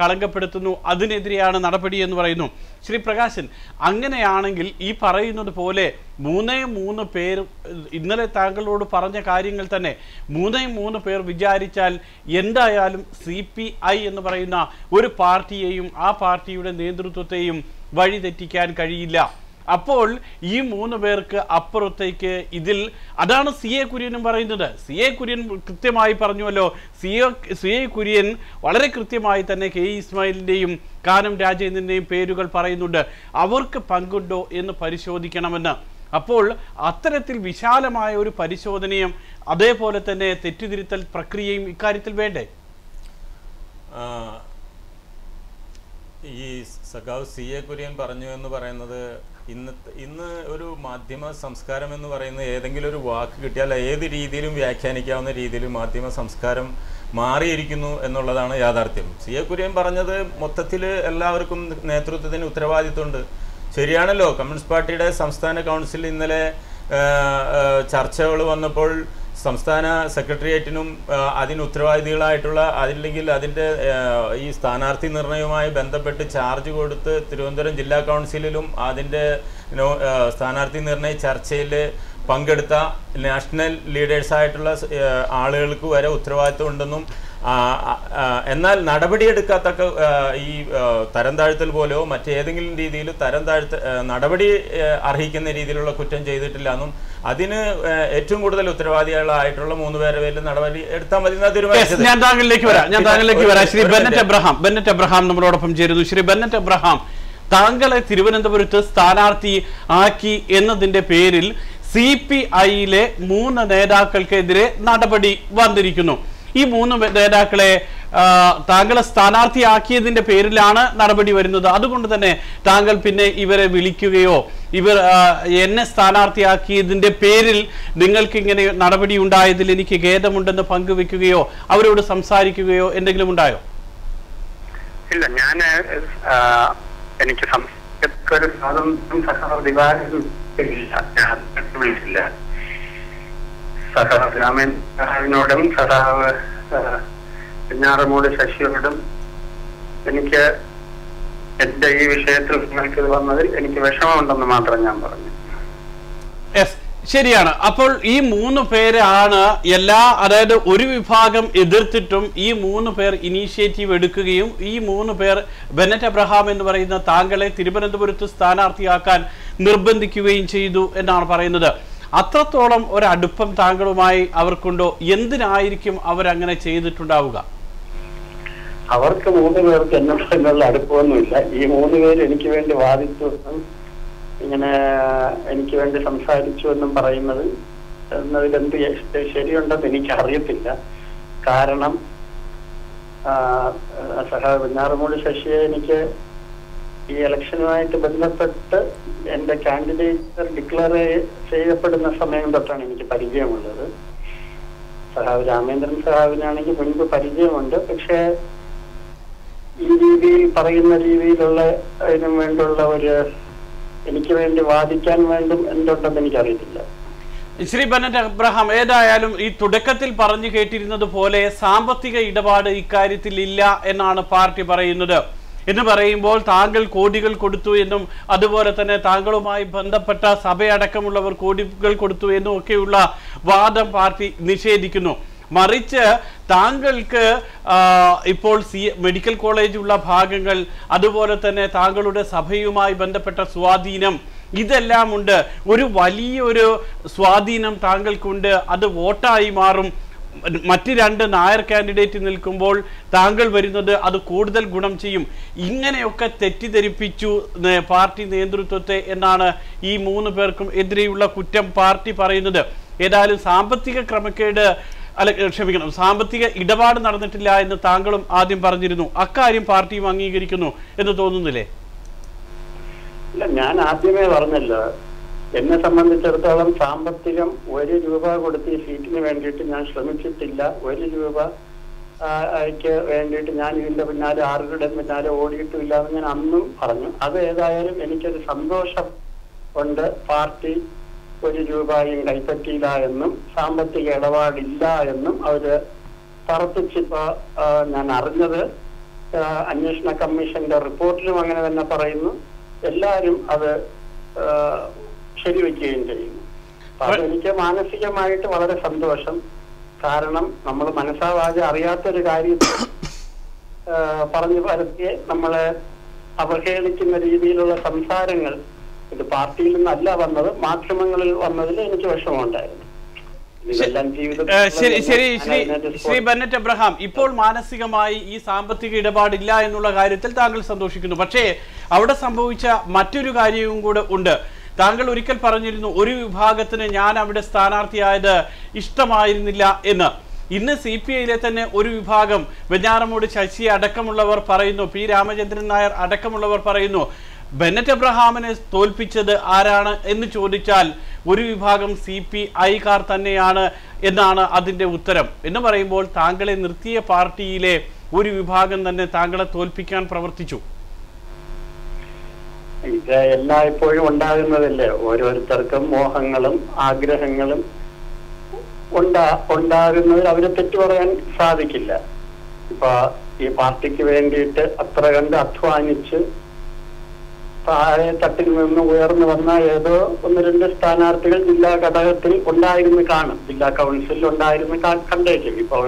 കളങ്കപ്പെടുത്തുന്നു. അതിനെതിരെയാണ് നടപടി എന്ന് പറയുന്നു. ശ്രീ പ്രകാശൻ അങ്ങനെയാണെങ്കിൽ ഈ പറയുന്നത് പോലെ മൂന്നേ മൂന്ന് പേർ ഇന്നലെ താങ്കളോട് പറഞ്ഞ കാര്യങ്ങൾ തന്നെ മൂന്നേ മൂന്ന് പേർ വിചാരിച്ചാൽ എന്തായാലും സി പി ഐ എന്ന് പറയുന്ന ഒരു പാർട്ടിയെയും ആ പാർട്ടിയുടെ നേതൃത്വത്തെയും വഴിതെറ്റിക്കാൻ കഴിയില്ല. അപ്പോൾ ഈ മൂന്ന് പേർക്ക് അപ്പുറത്തേക്ക് ഇതിൽ അതാണ് സി എ കുര്യനും പറയുന്നത്. സി എ കുര്യൻ കൃത്യമായി പറഞ്ഞുവല്ലോ. C A C A Kurian വളരെ കൃത്യമായി തന്നെ കെ ഇസ്മായിലിന്റെയും കാനം രാജേന്ദ്രന്റെയും പേരുകൾ പറയുന്നുണ്ട്. അവർക്ക് പങ്കുണ്ടോ എന്ന് പരിശോധിക്കണമെന്ന്. അപ്പോൾ അത്തരത്തിൽ വിശാലമായ ഒരു പരിശോധനയും അതേപോലെ തന്നെ തെറ്റുതിരുത്തൽ പ്രക്രിയയും ഇക്കാര്യത്തിൽ വേണ്ടേ? ഈ സഖാവ് സി എ കുര്യൻ പറഞ്ഞു എന്ന് പറയുന്നത് ഇന്ന് ഇന്ന് ഒരു മാധ്യമ സംസ്കാരം എന്ന് പറയുന്ന ഏതെങ്കിലും ഒരു വാക്ക് കിട്ടിയാൽ ഏത് രീതിയിലും വ്യാഖ്യാനിക്കാവുന്ന രീതിയിൽ മാധ്യമ സംസ്കാരം മാറിയിരിക്കുന്നു എന്നുള്ളതാണ് യാഥാർത്ഥ്യം. സി എ കുര്യൻ പറഞ്ഞത് മൊത്തത്തിൽ എല്ലാവർക്കും നേതൃത്വത്തിന് ഉത്തരവാദിത്വമുണ്ട്. ശരിയാണല്ലോ കമ്മ്യൂണിസ്റ്റ് പാർട്ടിയുടെ സംസ്ഥാന കൗൺസിൽ ഇന്നലെ ചർച്ചകൾ വന്നപ്പോൾ സംസ്ഥാന സെക്രട്ടേറിയറ്റിനും അതിന് ഉത്തരവാദികളായിട്ടുള്ള അതില്ലെങ്കിൽ അതിന്റെ ഈ സ്ഥാനാർത്ഥി നിർണയവുമായി ബന്ധപ്പെട്ട് ചാർജ് കൊടുത്ത് തിരുവനന്തപുരം ജില്ലാ കൗൺസിലിലും അതിന്റെ സ്ഥാനാർത്ഥി നിർണയ ചർച്ചയിൽ പങ്കെടുത്ത നാഷണൽ ലീഡേഴ്സായിട്ടുള്ള ആളുകൾക്ക് വരെ ഉത്തരവാദിത്വം ഉണ്ടെന്നും എന്നാൽ നടപടിയെടുക്കാത്തക്ക ഈ തരം താഴ്ത്തൽ പോലെയോ മറ്റേതെങ്കിലും രീതിയിൽ തരം താഴ്ത്ത നടപടി അർഹിക്കുന്ന രീതിയിലുള്ള കുറ്റം ചെയ്തിട്ടില്ല എന്നും അതിന് ഏറ്റവും കൂടുതൽ ഉത്തരവാദികളായിട്ടുള്ള മൂന്ന് പേരെ പേരിൽ നടപടി എടുത്താൽ മതി ഞാൻ താങ്കളിലേക്ക് വരാം. ഞാൻ താങ്കളിലേക്ക് വരാം. ശ്രീ ബെന്നറ്റ്. എബ്രഹാം ബെന്നറ്റ് എബ്രഹാം നമ്മളോടൊപ്പം ചേരുന്നു. ശ്രീ ബെന്നറ്റ് എബ്രഹാം താങ്കളെ തിരുവനന്തപുരത്ത് സ്ഥാനാർത്ഥി ആക്കി എന്നതിന്റെ പേരിൽ സി പി ഐയിലെ മൂന്ന് നേതാക്കൾക്കെതിരെ നടപടി വന്നിരിക്കുന്നു. ഈ മൂന്ന് നേതാക്കളെ താങ്കളെ സ്ഥാനാർത്ഥിയാക്കിയതിന്റെ പേരിലാണ് നടപടി വരുന്നത്. അതുകൊണ്ട് തന്നെ താങ്കൾ പിന്നെ ഇവരെ വിളിക്കുകയോ ഇവർ എന്നെ സ്ഥാനാർത്ഥിയാക്കിയതിന്റെ പേരിൽ നിങ്ങൾക്ക് ഇങ്ങനെ നടപടി ഉണ്ടായതിൽ എനിക്ക് ഖേദമുണ്ടെന്ന് പങ്കുവെക്കുകയോ അവരോട് സംസാരിക്കുകയോ എന്തെങ്കിലും ഉണ്ടായോ? ഇല്ല ഞാൻ എനിക്ക് സംസ്കൃതൊരു സ്വാതന്ത്ര്യം സഹദിവാരം ഇല്ല ഞാൻ വിളിച്ചില്ല സഹാവ് സഹാവിനോടും സഹാവ് പിന്നാറമൂട് ശശിയോടും എനിക്ക് എന്റെ ഈ വിഷയത്തിൽ നിങ്ങൾക്ക് വന്നതിൽ എനിക്ക് വിഷമമുണ്ടെന്ന് മാത്രം ഞാൻ പറഞ്ഞു. ശരിയാണ്. അപ്പോൾ ഈ മൂന്ന് പേരാണ് എല്ലാ അതായത് ഒരു വിഭാഗം എതിർത്തിട്ടും ഈ മൂന്ന് പേർ ഇനീഷ്യേറ്റീവ് എടുക്കുകയും ഈ മൂന്ന് പേർ ബെനറ്റ് അബ്രഹാം എന്ന് പറയുന്ന താങ്കളെ തിരുവനന്തപുരത്ത് സ്ഥാനാർത്ഥിയാക്കാൻ നിർബന്ധിക്കുകയും ചെയ്തു എന്നാണ് പറയുന്നത്. അത്രത്തോളം ഒരു അടുപ്പം താങ്കളുമായി അവർക്കുണ്ടോ? എന്തിനായിരിക്കും അവരങ്ങനെ ചെയ്തിട്ടുണ്ടാവുക? അവർക്ക് മൂന്ന് പേർക്ക് എന്നോട് എന്നുള്ള അടുപ്പമൊന്നുമില്ല. ഈ മൂന്ന് പേര് എനിക്ക് വേണ്ടി വാദിച്ചു എന്നും ഇങ്ങനെ എനിക്ക് വേണ്ടി സംസാരിച്ചു എന്നും പറയുന്നത് എന്നതിലെന്ത് ശരിയുണ്ടെന്ന് എനിക്ക് അറിയത്തില്ല കാരണം സഹ പിന്നാറുമൂടി ശശിയെ എനിക്ക് ഈ ഇലക്ഷനുമായിട്ട് ബന്ധപ്പെട്ട് എന്റെ കാൻഡിഡേറ്റ് ഡിക്ലെയർ ചെയ്യപ്പെടുന്ന സമയം തൊട്ടാണ് എനിക്ക് പരിചയമുള്ളത്. സഹാവ് രാമേന്ദ്രൻ സഹാവിനാണെങ്കിൽ മുൻപ് പരിചയമുണ്ട്. പക്ഷേ ഈ രീതിയിൽ പറയുന്ന രീതിയിലുള്ള അതിനു വേണ്ടിയുള്ള ഒരു എനിക്ക് വേണ്ടി വാദിക്കാൻ വേണ്ടും എന്തുണ്ടെന്ന് എനിക്കറിയത്തില്ല. ശ്രീ ബനറ്റ് അബ്രഹാം ഏതായാലും ഈ തുടക്കത്തിൽ പറഞ്ഞു കേട്ടിരുന്നത് പോലെ സാമ്പത്തിക ഇടപാട് ഇക്കാര്യത്തിൽ ഇല്ല എന്നാണ് പാർട്ടി പറയുന്നത്. എന്ന് പറയുമ്പോൾ താങ്കൾ കോടികൾ കൊടുത്തു എന്നും അതുപോലെ തന്നെ താങ്കളുമായി ബന്ധപ്പെട്ട സഭയടക്കമുള്ളവർ കോടികൾ കൊടുത്തു എന്നും ഒക്കെയുള്ള വാദം പാർട്ടി നിഷേധിക്കുന്നു. മറിച്ച് താങ്കൾക്ക് ഇപ്പോൾ സി മെഡിക്കൽ കോളേജുള്ള ഭാഗങ്ങൾ അതുപോലെ തന്നെ താങ്കളുടെ സഭയുമായി ബന്ധപ്പെട്ട സ്വാധീനം ഇതെല്ലാം ഉണ്ട്. ഒരു വലിയൊരു സ്വാധീനം താങ്കൾക്കുണ്ട്. അത് വോട്ടായി മാറും. മറ്റ് രണ്ട് നായർ കാൻഡിഡേറ്റ് നിൽക്കുമ്പോൾ താങ്കൾ വരുന്നത് അത് കൂടുതൽ ഗുണം ചെയ്യും. ഇങ്ങനെയൊക്കെ തെറ്റിദ്ധരിപ്പിച്ചു പാർട്ടി നേതൃത്വത്തെ എന്നാണ് ഈ മൂന്ന് പേർക്കും എതിരെയുള്ള കുറ്റം പാർട്ടി പറയുന്നത്. ഏതായാലും സാമ്പത്തിക ക്രമക്കേട് അല്ല ക്ഷമിക്കണം സാമ്പത്തിക ഇടപാട് നടന്നിട്ടില്ല എന്ന് താങ്കളും ആദ്യം പറഞ്ഞിരുന്നു. അക്കാര്യം പാർട്ടിയും അംഗീകരിക്കുന്നു എന്ന് തോന്നുന്നില്ലേ? ഞാൻ ആദ്യമേ പറഞ്ഞല്ലോ. എന്നെ സംബന്ധിച്ചിടത്തോളം സാമ്പത്തികം ഒരു രൂപ കൊടുത്ത് ഈ സീറ്റിന് വേണ്ടിയിട്ട് ഞാൻ ശ്രമിച്ചിട്ടില്ല. ഒരു രൂപ ക്ക് വേണ്ടിയിട്ട് ഞാൻ ഇതിന്റെ പിന്നാലെ ആരുടെ പിന്നാലെ ഓടിയിട്ടുമില്ല എന്ന് ഞാൻ അന്നും പറഞ്ഞു. അത് ഏതായാലും എനിക്കൊരു സന്തോഷം ഉണ്ട്. പാർട്ടി ഒരു രൂപയും കൈപ്പറ്റിയില്ല എന്നും സാമ്പത്തിക ഇടപാടില്ല എന്നും അവർ തറപ്പിച്ചിപ്പോ ഞാൻ അറിഞ്ഞത്. അന്വേഷണ കമ്മീഷന്റെ റിപ്പോർട്ടിലും അങ്ങനെ തന്നെ പറയുന്നു. എല്ലാരും അത് ശരിവെക്കുകയും ചെയ്യുന്നു അപ്പൊ അതെനിക്ക് മാനസികമായിട്ട് വളരെ സന്തോഷം. കാരണം നമ്മൾ മനസ്സാവാതെ അറിയാത്തൊരു ആ, പറഞ്ഞു പരത്തിയെ നമ്മളെ അവഹേളിക്കുന്ന രീതിയിലുള്ള സംസാരങ്ങൾ ഇത് പാർട്ടിയിൽ നിന്നല്ല വന്നത് മാധ്യമങ്ങളിൽ വന്നതിൽ എനിക്ക് വിഷമമുണ്ടായിരുന്നു. ശരി ശരി ശ്രീ ശ്രീ ബന്നറ്റ് അബ്രഹാം ഇപ്പോൾ മാനസികമായി ഈ സാമ്പത്തിക ഇടപാടില്ല എന്നുള്ള കാര്യത്തിൽ താങ്കൾ സന്തോഷിക്കുന്നു. പക്ഷേ അവിടെ സംഭവിച്ച മറ്റൊരു കാര്യവും കൂടെ ഉണ്ട്. താങ്കൾ ഒരിക്കൽ പറഞ്ഞിരുന്നു ഒരു വിഭാഗത്തിന് ഞാൻ അവിടെ സ്ഥാനാർത്ഥിയായത് ഇഷ്ടമായിരുന്നില്ല എന്ന്. ഇന്ന് സി പി ഐയിലെ തന്നെ ഒരു വിഭാഗം വെഞ്ഞാറമൂട് ശശി അടക്കമുള്ളവർ പറയുന്നു പി രാമചന്ദ്രൻ നായർ അടക്കമുള്ളവർ പറയുന്നു ബെന്നറ്റ് എബ്രഹാമിനെ തോൽപ്പിച്ചത് ആരാണ്? എന്ന് ചോദിച്ചാൽ ഒരു വിഭാഗം സി പി ഐക്കാർ തന്നെയാണ് എന്നാണ് അതിന്റെ ഉത്തരം. എന്ന് പറയുമ്പോൾ താങ്കളെ നിർത്തിയ പാർട്ടിയിലെ ഒരു വിഭാഗം തന്നെ താങ്കളെ തോൽപ്പിക്കാൻ പ്രവർത്തിച്ചു. ഇത് എല്ലായ്പ്പോഴും ഉണ്ടാകുന്നതല്ലേ? ഓരോരുത്തർക്കും മോഹങ്ങളും ആഗ്രഹങ്ങളും ഉണ്ടാ ഉണ്ടാകുന്നതിൽ അവരെ തെറ്റു പറയാൻ സാധിക്കില്ല. ഇപ്പൊ ഈ പാർട്ടിക്ക് വേണ്ടിയിട്ട് അത്ര കണ്ട് അധ്വാനിച്ച് താഴെ തട്ടിൽ നിന്ന് ഉയർന്നു വന്ന ഏതോ ഒന്ന് രണ്ട് സ്ഥാനാർത്ഥികൾ ജില്ലാ ഘടകത്തിൽ ഉണ്ടായിരുന്നു കാണും. ജില്ലാ കൗൺസിലിൽ ഉണ്ടായിരുന്നു കണ്ടേക്കും ഇപ്പോൾ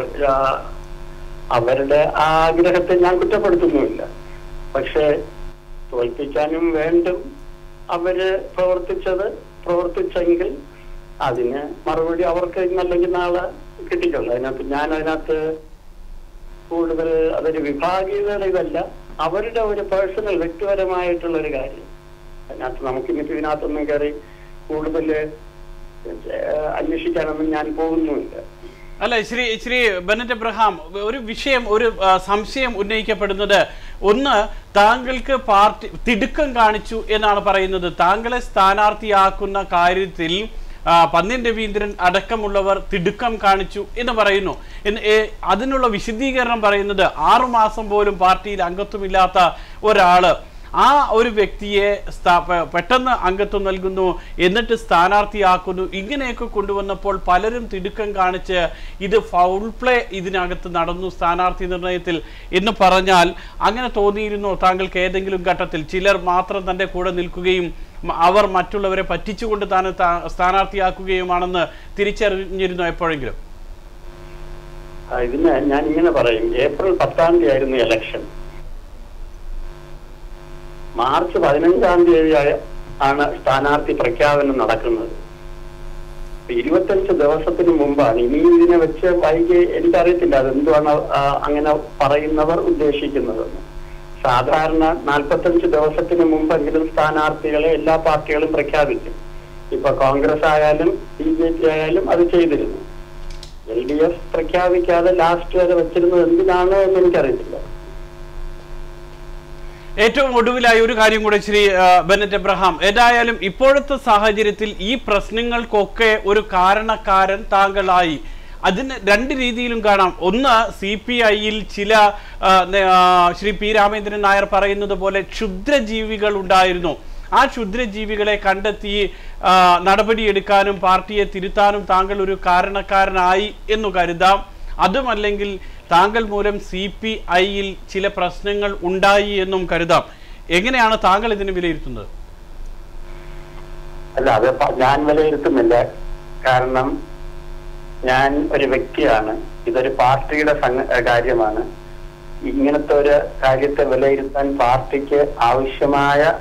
അവരുടെ ആഗ്രഹത്തെ ഞാൻ കുറ്റപ്പെടുത്തുന്നുമില്ല. പക്ഷേ തോൽപ്പിക്കാനും വേണ്ടും അവർ പ്രവർത്തിച്ചത് പ്രവർത്തിച്ചെങ്കിൽ അതിന് മറുപടി അവർക്ക് ഇന്നല്ലെങ്കിൽ നാളെ കിട്ടിക്കുള്ളു അതിനകത്ത് ഞാൻ അതിനകത്ത് കൂടുതൽ അതൊരു വിഭാഗീയതയുടെ ഇതല്ല അവരുടെ ഒരു പേഴ്സണൽ വ്യക്തിപരമായിട്ടുള്ള ഒരു കാര്യം. അതിനകത്ത് നമുക്കിന്നിപ്പോ ഇതിനകത്തൊന്നും കയറി കൂടുതൽ അന്വേഷിക്കാനൊന്നും ഞാൻ പോകുന്നുമില്ല. അല്ല ശ്രീ ശ്രീ ബെന്നറ്റ് എബ്രഹാം ഒരു വിഷയം ഒരു സംശയം ഉന്നയിക്കപ്പെടുന്നത് ഒന്ന് താങ്കൾക്ക് പാർട്ടി തിടുക്കം കാണിച്ചു എന്നാണ് പറയുന്നത്. താങ്കളെ സ്ഥാനാർത്ഥിയാക്കുന്ന കാര്യത്തിൽ പന്നിൻ രവീന്ദ്രൻ അടക്കമുള്ളവർ തിടുക്കം കാണിച്ചു എന്ന് പറയുന്നു. അതിനുള്ള വിശദീകരണം പറയുന്നത് ആറുമാസം പോലും പാർട്ടിയിൽ അംഗത്വമില്ലാത്ത ഒരാൾ. ആ ഒരു വ്യക്തിയെ പെട്ടെന്ന് അംഗത്വം നൽകുന്നു എന്നിട്ട് സ്ഥാനാർത്ഥിയാക്കുന്നു ഇങ്ങനെയൊക്കെ കൊണ്ടുവന്നപ്പോൾ പലരും തിടുക്കം കാണിച്ച് ഇത് ഫൗൾ പ്ലേ ഇതിനകത്ത് നടന്നു സ്ഥാനാർത്ഥി നിർണയത്തിൽ എന്ന് പറഞ്ഞാൽ അങ്ങനെ തോന്നിയിരുന്നോ? താങ്കൾക്ക് ഏതെങ്കിലും ഘട്ടത്തിൽ ചിലർ മാത്രം തന്റെ കൂടെ നിൽക്കുകയും അവർ മറ്റുള്ളവരെ പറ്റിച്ചുകൊണ്ട് താൻ സ്ഥാ- സ്ഥാനാർത്ഥിയാക്കുകയുമാണെന്ന് തിരിച്ചറിഞ്ഞിരുന്നു എപ്പോഴെങ്കിലും? ഇതിന് ഞാൻ ഇങ്ങനെ പറയും. ഏപ്രിൽ പത്താം തീയതി ആയിരുന്നു ഇലക്ഷൻ മാർച്ച് പതിനഞ്ചാം തീയതി ആണ് സ്ഥാനാർത്ഥി പ്രഖ്യാപനം നടക്കുന്നത്. ഇരുപത്തഞ്ച് ദിവസത്തിന് മുമ്പാണ്. ഇനി ഇതിനെ വെച്ച് വൈകി എനിക്കറിയത്തില്ല അതെന്തുവാണ് അങ്ങനെ പറയുന്നവർ ഉദ്ദേശിക്കുന്നതെന്ന് സാധാരണ നാൽപ്പത്തഞ്ച് ദിവസത്തിന് മുമ്പെങ്കിലും സ്ഥാനാർത്ഥികളെ എല്ലാ പാർട്ടികളും പ്രഖ്യാപിക്കും. ഇപ്പൊ കോൺഗ്രസ് ആയാലും ബി ജെ പി ആയാലും അത് ചെയ്തിരുന്നു. എൽ ഡി എഫ് പ്രഖ്യാപിക്കാതെ ലാസ്റ്റ് വരെ വെച്ചിരുന്നത് എന്തിനാണ് എന്ന് എനിക്കറിയത്തില്ല. ഏറ്റവും ഒടുവിലായി ഒരു കാര്യം കൂടെ ശ്രീ ബെനറ്റ് എബ്രഹാം. ഏതായാലും ഇപ്പോഴത്തെ സാഹചര്യത്തിൽ ഈ പ്രശ്നങ്ങൾക്കൊക്കെ ഒരു കാരണക്കാരൻ താങ്കളായി. അതിന് രണ്ട് രീതിയിലും കാണാം. ഒന്ന് സി പി ഐയിൽ ചില ശ്രീ പി രാമേന്ദ്രൻ നായർ പറയുന്നത് പോലെ ക്ഷുദ്രജീവികൾ ഉണ്ടായിരുന്നു. ആ ക്ഷുദ്രജീവികളെ കണ്ടെത്തി നടപടിയെടുക്കാനും പാർട്ടിയെ തിരുത്താനും താങ്കൾ ഒരു കാരണക്കാരനായി എന്നു കരുതാം. അതുമല്ലെങ്കിൽ താങ്കൾ മൂലം സി പി ഐയിൽ ചില പ്രശ്നങ്ങൾ ഉണ്ടായി എന്നും കരുതാം. എങ്ങനെയാണ് താങ്കൾ ഇതിനെ വിലയിരുത്തുന്നത്? അല്ല അത് ഞാൻ വിലയിരുത്തുന്നില്ല. കാരണം ഞാൻ ഒരു വ്യക്തിയാണ്. ഇതൊരു പാർട്ടിയുടെ കാര്യമാണ്. ഇങ്ങനത്തെ ഒരു കാര്യത്തെ വിലയിരുത്താൻ പാർട്ടിക്ക് ആവശ്യമായ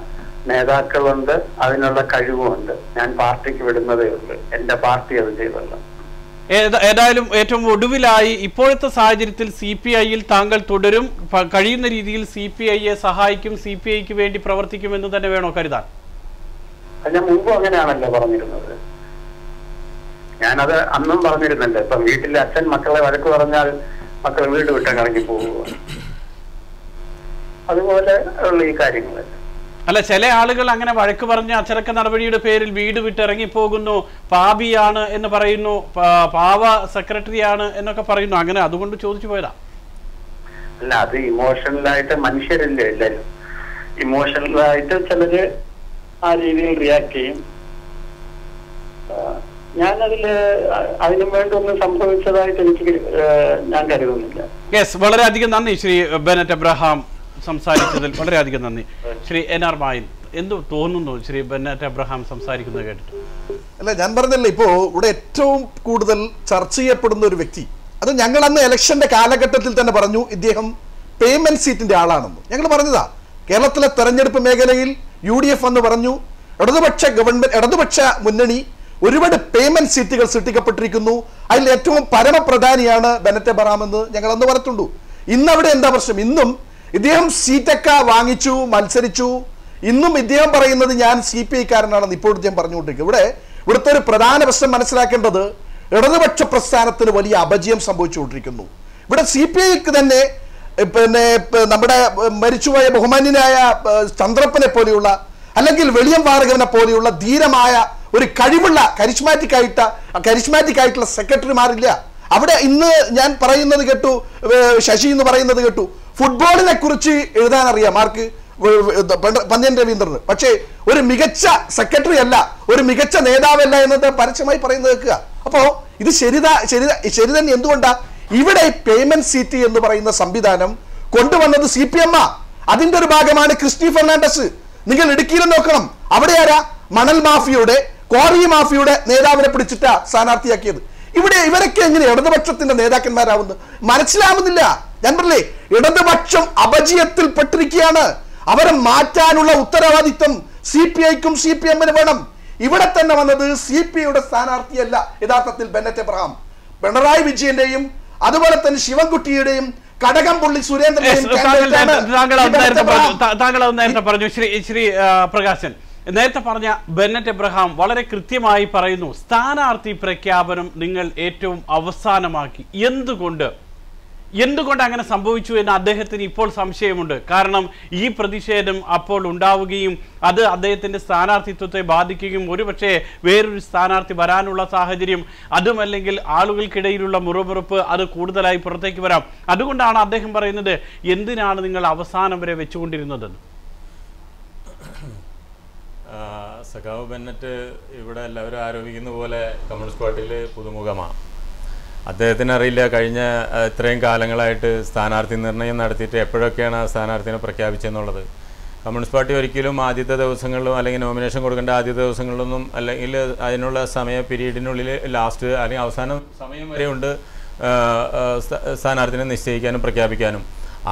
നേതാക്കളുണ്ട്. അതിനുള്ള കഴിവുമുണ്ട്. ഞാൻ പാർട്ടിക്ക് വിടുന്നതേ ഉള്ളൂ. എന്റെ പാർട്ടി അത് ചെയ്തുള്ളൂ ഏതായാലും ഏറ്റവും ഒടുവിലായി ഇപ്പോഴത്തെ സാഹചര്യത്തിൽ സി പി ഐയിൽ താങ്കൾ തുടരും. കഴിയുന്ന രീതിയിൽ സി പി ഐയെ സഹായിക്കും സി പി ഐക്ക് വേണ്ടി പ്രവർത്തിക്കുമെന്ന് തന്നെ വേണോ കരുതാൻ? ഞാൻ മുമ്പ് അങ്ങനെയാണല്ലോ പറഞ്ഞിരുന്നത്. ഞാനത് അന്നും പറഞ്ഞിരുന്നല്ലോ ഇപ്പൊ വീട്ടിലെ അച്ഛൻ മക്കളെ വഴക്ക് പറഞ്ഞാൽ മക്കൾ വീട് വിട്ടങ്ങ് ഇറങ്ങി പോവുക. അതുപോലെ ഉള്ള ഈ കാര്യങ്ങൾ അല്ല ചില ആളുകൾ അങ്ങനെ വഴക്ക് പറഞ്ഞ അച്ചടക്ക നടപടിയുടെ പേരിൽ വീട് വിട്ടിറങ്ങി പോകുന്നു. പാപിയാണ് എന്ന് പറയുന്നു. പാവ സെക്രട്ടറിയാണ് എന്നൊക്കെ പറയുന്നു. അങ്ങനെ അതുകൊണ്ട് ചോദിച്ചു പോയതാ. അല്ല അത് ഇമോഷണലായിട്ട് മനുഷ്യരല്ലേ എല്ലാരും ഇമോഷണലായിട്ട് ചിലര് ആ രീതിയിൽ റിയാക്ട് ചെയ്യും. ഞാൻ ഞാനതിൽ അതിനു വേണ്ടി ഒന്നും സംഭവിച്ചതായിട്ട് എനിക്ക് ഞാൻ കരുതുന്നില്ല. യെസ് വളരെയധികം നന്ദി ശ്രീ ബെനറ്റ് എബ്രഹാം സംസാരിച്ചതിൽ വളരെയധികം നന്ദി. ശ്രീ എൻ ആർ മായൻ എന്ത് തോന്നുന്നു ശ്രീ ബെനറ്റ് അബ്രഹാം സംസാരിക്കുന്നത് കേട്ടിട്ട്? അല്ല ഞാൻ പറഞ്ഞല്ലോ ഇപ്പോ ഇവിടെ ഏറ്റവും കൂടുതൽ ചർച്ച ചെയ്യപ്പെടുന്ന ഒരു വ്യക്തി അത് ഞങ്ങൾ അന്ന് ഇലക്ഷന്റെ കാലഘട്ടത്തിൽ തന്നെ പറഞ്ഞു ഇദ്ദേഹം പേയ്മെന്റ് സീറ്റിന്റെ ആളാണെന്ന്. ഞങ്ങൾ പറഞ്ഞതാ കേരളത്തിലെ തെരഞ്ഞെടുപ്പ് മേഖലയിൽ യു ഡി എഫ് എന്ന് പറഞ്ഞു ഇടതുപക്ഷ ഗവൺമെന്റ് ഇടതുപക്ഷ മുന്നണി ഒരുപാട് പേയ്മെന്റ് സീറ്റുകൾ സൃഷ്ടിക്കപ്പെട്ടിരിക്കുന്നു അതിൽ ഏറ്റവും പരമപ്രധാനിയാണ് ബെനറ്റ് ബറാം എന്ന് ഞങ്ങൾ അന്ന് പറഞ്ഞിട്ടുണ്ടു. ഇന്നവിടെ എന്താ പ്രശ്നം? ഇന്നും ഇദ്ദേഹം സീറ്റൊക്കെ വാങ്ങിച്ചു മത്സരിച്ചു. ഇന്നും ഇദ്ദേഹം പറയുന്നത് ഞാൻ സി പി ഐക്കാരനാണെന്ന് ഇപ്പോൾ ഇദ്ദേഹം പറഞ്ഞുകൊണ്ടിരിക്കും ഇവിടെ ഇവിടുത്തെ ഒരു പ്രധാന പ്രശ്നം മനസ്സിലാക്കേണ്ടത് ഇടതുപക്ഷ പ്രസ്ഥാനത്തിന് വലിയ അപജയം സംഭവിച്ചുകൊണ്ടിരിക്കുന്നു. ഇവിടെ സി പി ഐക്ക് തന്നെ പിന്നെ നമ്മുടെ മരിച്ചുപോയ ബഹുമാന്യനായ ചന്ദ്രപ്പനെ പോലെയുള്ള അല്ലെങ്കിൽ വെളിയം വാർഗവനെ പോലെയുള്ള ധീരമായ ഒരു കഴിവുള്ള കരിസ്മാറ്റിക് ആയിട്ട് കരിസ്മാറ്റിക് ആയിട്ടുള്ള സെക്രട്ടറിമാരില്ല. അവിടെ ഇന്ന് ഞാൻ പറയുന്നത് കേട്ടു ശശി എന്ന് പറയുന്നത് കേട്ടു. ഫുട്ബോളിനെ കുറിച്ച് എഴുതാൻ അറിയാം ആർക്ക് പന്ത്യൻ രവീന്ദ്രന്. പക്ഷേ ഒരു മികച്ച സെക്രട്ടറി അല്ല ഒരു മികച്ച നേതാവല്ല എന്നത് പരസ്യമായി പറയുന്നത് കേൾക്കുക. അപ്പോ ഇത് ശരിതാ ശരി ശരി തന്നെ എന്തുകൊണ്ടാ? ഇവിടെ പേയ്മെന്റ് സീറ്റ് എന്ന് പറയുന്ന സംവിധാനം കൊണ്ടുവന്നത് സി പി എം ആ. അതിന്റെ ഒരു ഭാഗമാണ് ക്രിസ്റ്റി ഫെർണാണ്ടസ്. നിങ്ങൾ ഇടുക്കിയിലും നോക്കണം. അവിടെ ആരാ? മണൽ മാഫിയുടെ കോറി മാഫിയുടെ നേതാവിനെ പിടിച്ചിട്ടാ സ്ഥാനാർത്ഥിയാക്കിയത്. ഇവിടെ ഇവരൊക്കെ എങ്ങനെ ഇടതുപക്ഷത്തിന്റെ നേതാക്കന്മാരാവുന്നത് മനസ്സിലാവുന്നില്ല. ഞാൻ പറഞ്ഞേ ഇടതുപക്ഷം അപജയത്തിൽ പെട്ടിരിക്കുകയാണ് അവരെ മാറ്റാനുള്ള ഉത്തരവാദിത്വം സി പി ഐക്കും സി പി എമ്മിന് വേണം. ഇവിടെ തന്നെ വന്നത് സി പി ഐയുടെ സ്ഥാനാർത്ഥിയല്ല യഥാർത്ഥത്തിൽ ബെന്നറ്റ് എബ്രഹാം. പിണറായി വിജയന്റെയും അതുപോലെ തന്നെ ശിവൻകുട്ടിയുടെയും കടകംപള്ളി സുരേന്ദ്രന്റെയും Yes, താങ്കൾ താങ്കൾ നേരത്തെ പറഞ്ഞു ശ്രീ ശ്രീ പ്രകാശൻ നേരത്തെ പറഞ്ഞ ബെന്നറ്റ് എബ്രഹാം വളരെ കൃത്യമായി പറയുന്നു സ്ഥാനാർത്ഥി പ്രഖ്യാപനം നിങ്ങൾ ഏറ്റവും അവസാനമാക്കി. എന്തുകൊണ്ട്? എന്തുകൊണ്ട് അങ്ങനെ സംഭവിച്ചു എന്ന് അദ്ദേഹത്തിന് ഇപ്പോൾ സംശയമുണ്ട്. കാരണം ഈ പ്രതിഷേധം അപ്പോൾ ഉണ്ടാവുകയും അത് അദ്ദേഹത്തിന്റെ സ്ഥാനാർത്ഥിത്വത്തെ ബാധിക്കുകയും ഒരുപക്ഷെ വേറൊരു സ്ഥാനാർത്ഥി വരാനുള്ള സാഹചര്യം അതുമല്ലെങ്കിൽ ആളുകൾക്കിടയിലുള്ള മുറമുറപ്പ് അത് കൂടുതലായി പുറത്തേക്ക് വരാം. അതുകൊണ്ടാണ് അദ്ദേഹം പറയുന്നത് എന്തിനാണ് നിങ്ങൾ അവസാനം വരെ വെച്ചുകൊണ്ടിരുന്നതെന്ന് സഖാവ് ബെന്നറ്റ് ഇവിടെ എല്ലാവരും ആരോപിക്കുന്ന പോലെ കമ്മ്യൂണിസ്റ്റ് പാർട്ടിയിൽ പുതുമുഖമാണ് അദ്ദേഹത്തിന് അറിയില്ല കഴിഞ്ഞ ഇത്രയും കാലങ്ങളായിട്ട് സ്ഥാനാർത്ഥി നിർണയം നടത്തിയിട്ട് എപ്പോഴൊക്കെയാണ് ആ സ്ഥാനാർത്ഥിനെ പ്രഖ്യാപിച്ചെന്നുള്ളത്. കമ്മ്യൂണിസ്റ്റ് പാർട്ടി ഒരിക്കലും ആദ്യത്തെ ദിവസങ്ങളിലും അല്ലെങ്കിൽ നോമിനേഷൻ കൊടുക്കേണ്ട ആദ്യത്തെ ദിവസങ്ങളിലൊന്നും അല്ലെങ്കിൽ അതിനുള്ള സമയ പീരീഡിനുള്ളിൽ ലാസ്റ്റ് അല്ലെങ്കിൽ അവസാനം സമയം വരെ ഉണ്ട് സ്ഥാനാർത്ഥിനെ നിശ്ചയിക്കാനും പ്രഖ്യാപിക്കാനും.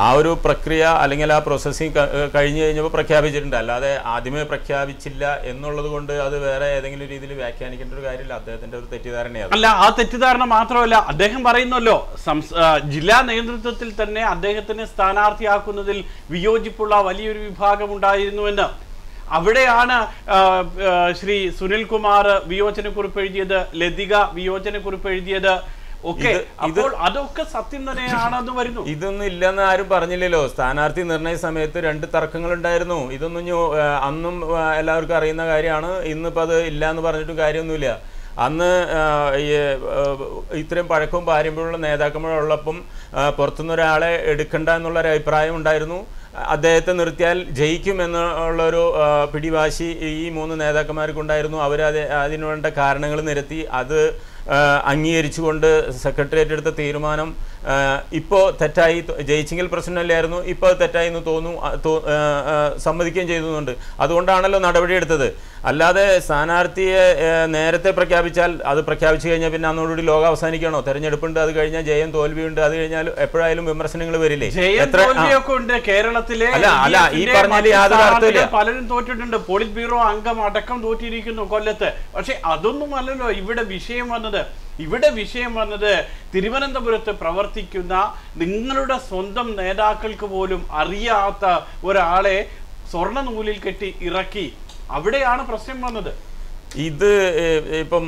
ആ ഒരു പ്രക്രിയ അല്ലെങ്കിൽ ആ പ്രോസസ്സിങ് കഴിഞ്ഞ് കഴിഞ്ഞപ്പോൾ പ്രഖ്യാപിച്ചിട്ടുണ്ട്. അല്ലാതെ ആദ്യമേ പ്രഖ്യാപിച്ചില്ല എന്നുള്ളത് കൊണ്ട് അത് വേറെ ഏതെങ്കിലും രീതിയിൽ വ്യാഖ്യാനിക്കേണ്ട ഒരു കാര്യമില്ല. അദ്ദേഹത്തിന്റെ ഒരു തെറ്റിദ്ധാരണയാണ് അല്ല ആ തെറ്റിദ്ധാരണ മാത്രമല്ല അദ്ദേഹം പറയുന്നല്ലോ ജില്ലാ നേതൃത്വത്തിൽ തന്നെ അദ്ദേഹത്തിന് സ്ഥാനാർത്ഥിയാക്കുന്നതിൽ വിയോജിപ്പുള്ള വലിയൊരു വിഭാഗം ഉണ്ടായിരുന്നുവെന്ന്. അവിടെയാണ് ശ്രീ സുനിൽ ശ്രീ സുനിൽകുമാർ വിയോജനക്കുറിപ്പ് എഴുതിയത് ലതിക വിയോജനക്കുറിപ്പ് എഴുതിയത് ഇത് അപ്പോൾ അതൊക്കെ സത്യം തന്നെയാണെന്ന് വരുന്നു. (laughs) ഇതൊന്നും ഇല്ലെന്ന് ആരും പറഞ്ഞില്ലല്ലോ. സ്ഥാനാർത്ഥി നിർണയ സമയത്ത് രണ്ട് തർക്കങ്ങൾ ഉണ്ടായിരുന്നു ഇതൊന്നും അന്നും എല്ലാവർക്കും അറിയുന്ന കാര്യമാണ്. ഇന്നിപ്പോൾ അത് ഇല്ല എന്ന് പറഞ്ഞിട്ട് കാര്യമൊന്നുമില്ല. അന്ന് ഇത്രയും പഴക്കവും പാരമ്പര്യമുള്ള നേതാക്കന്മാരുള്ളപ്പം പുറത്തുനിന്ന് ഒരാളെ എടുക്കണ്ട എന്നുള്ളൊരു അഭിപ്രായം ഉണ്ടായിരുന്നു. അദ്ദേഹത്തെ നിർത്തിയാൽ ജയിക്കും എന്നുള്ളൊരു പിടിവാശി ഈ മൂന്ന് നേതാക്കന്മാർക്കുണ്ടായിരുന്നു. അവർ വേണ്ട കാരണങ്ങൾ നിരത്തി. അത് അംഗീകരിച്ചുകൊണ്ട് സെക്രട്ടേറിയറ്റ് എടുത്ത തീരുമാനം ഇപ്പോൾ തെറ്റായി ജയിച്ചെങ്കിൽ പ്രശ്നമല്ലായിരുന്നു ഇപ്പോൾ അത് തെറ്റായി എന്ന് തോന്നുന്നു സമ്മതിക്കുകയും ചെയ്തുന്നുണ്ട് അതുകൊണ്ടാണല്ലോ നടപടിയെടുത്തത്. അല്ലാതെ സ്ഥാനാർത്ഥിയെ നേരത്തെ പ്രഖ്യാപിച്ചാൽ അത് പ്രഖ്യാപിച്ചു കഴിഞ്ഞാൽ പിന്നെ അന്നോടുകൂടി ലോകം അവസാനിക്കണോ? തെരഞ്ഞെടുപ്പുണ്ട് അത് കഴിഞ്ഞാൽ ജയം തോൽവിയുണ്ട് അത് കഴിഞ്ഞാൽ എപ്പോഴായാലും വിമർശനങ്ങൾ വരില്ലേ? കേരളത്തിലെ അല്ല, അല്ല, ഈ യാതൊരു സ്ഥാനാർത്ഥികൾ പലരും തോറ്റിട്ടുണ്ട്. പോളിറ്റ് ബ്യൂറോ അംഗം അടക്കം തോറ്റിരിക്കുന്നു കൊല്ലത്ത്. പക്ഷെ അതൊന്നും അല്ലല്ലോ ഇവിടെ വിഷയം വന്നത്. ഇവിടെ വിഷയം വന്നത് തിരുവനന്തപുരത്ത് പ്രവർത്തിക്കുന്ന നിങ്ങളുടെ സ്വന്തം നേതാക്കൾക്ക് പോലും അറിയാത്ത ഒരാളെ സ്വർണ നൂലിൽ കെട്ടി ഇറക്കി. അവിടെയാണ് പ്രശ്നം വന്നത്. ഇത് ഇപ്പം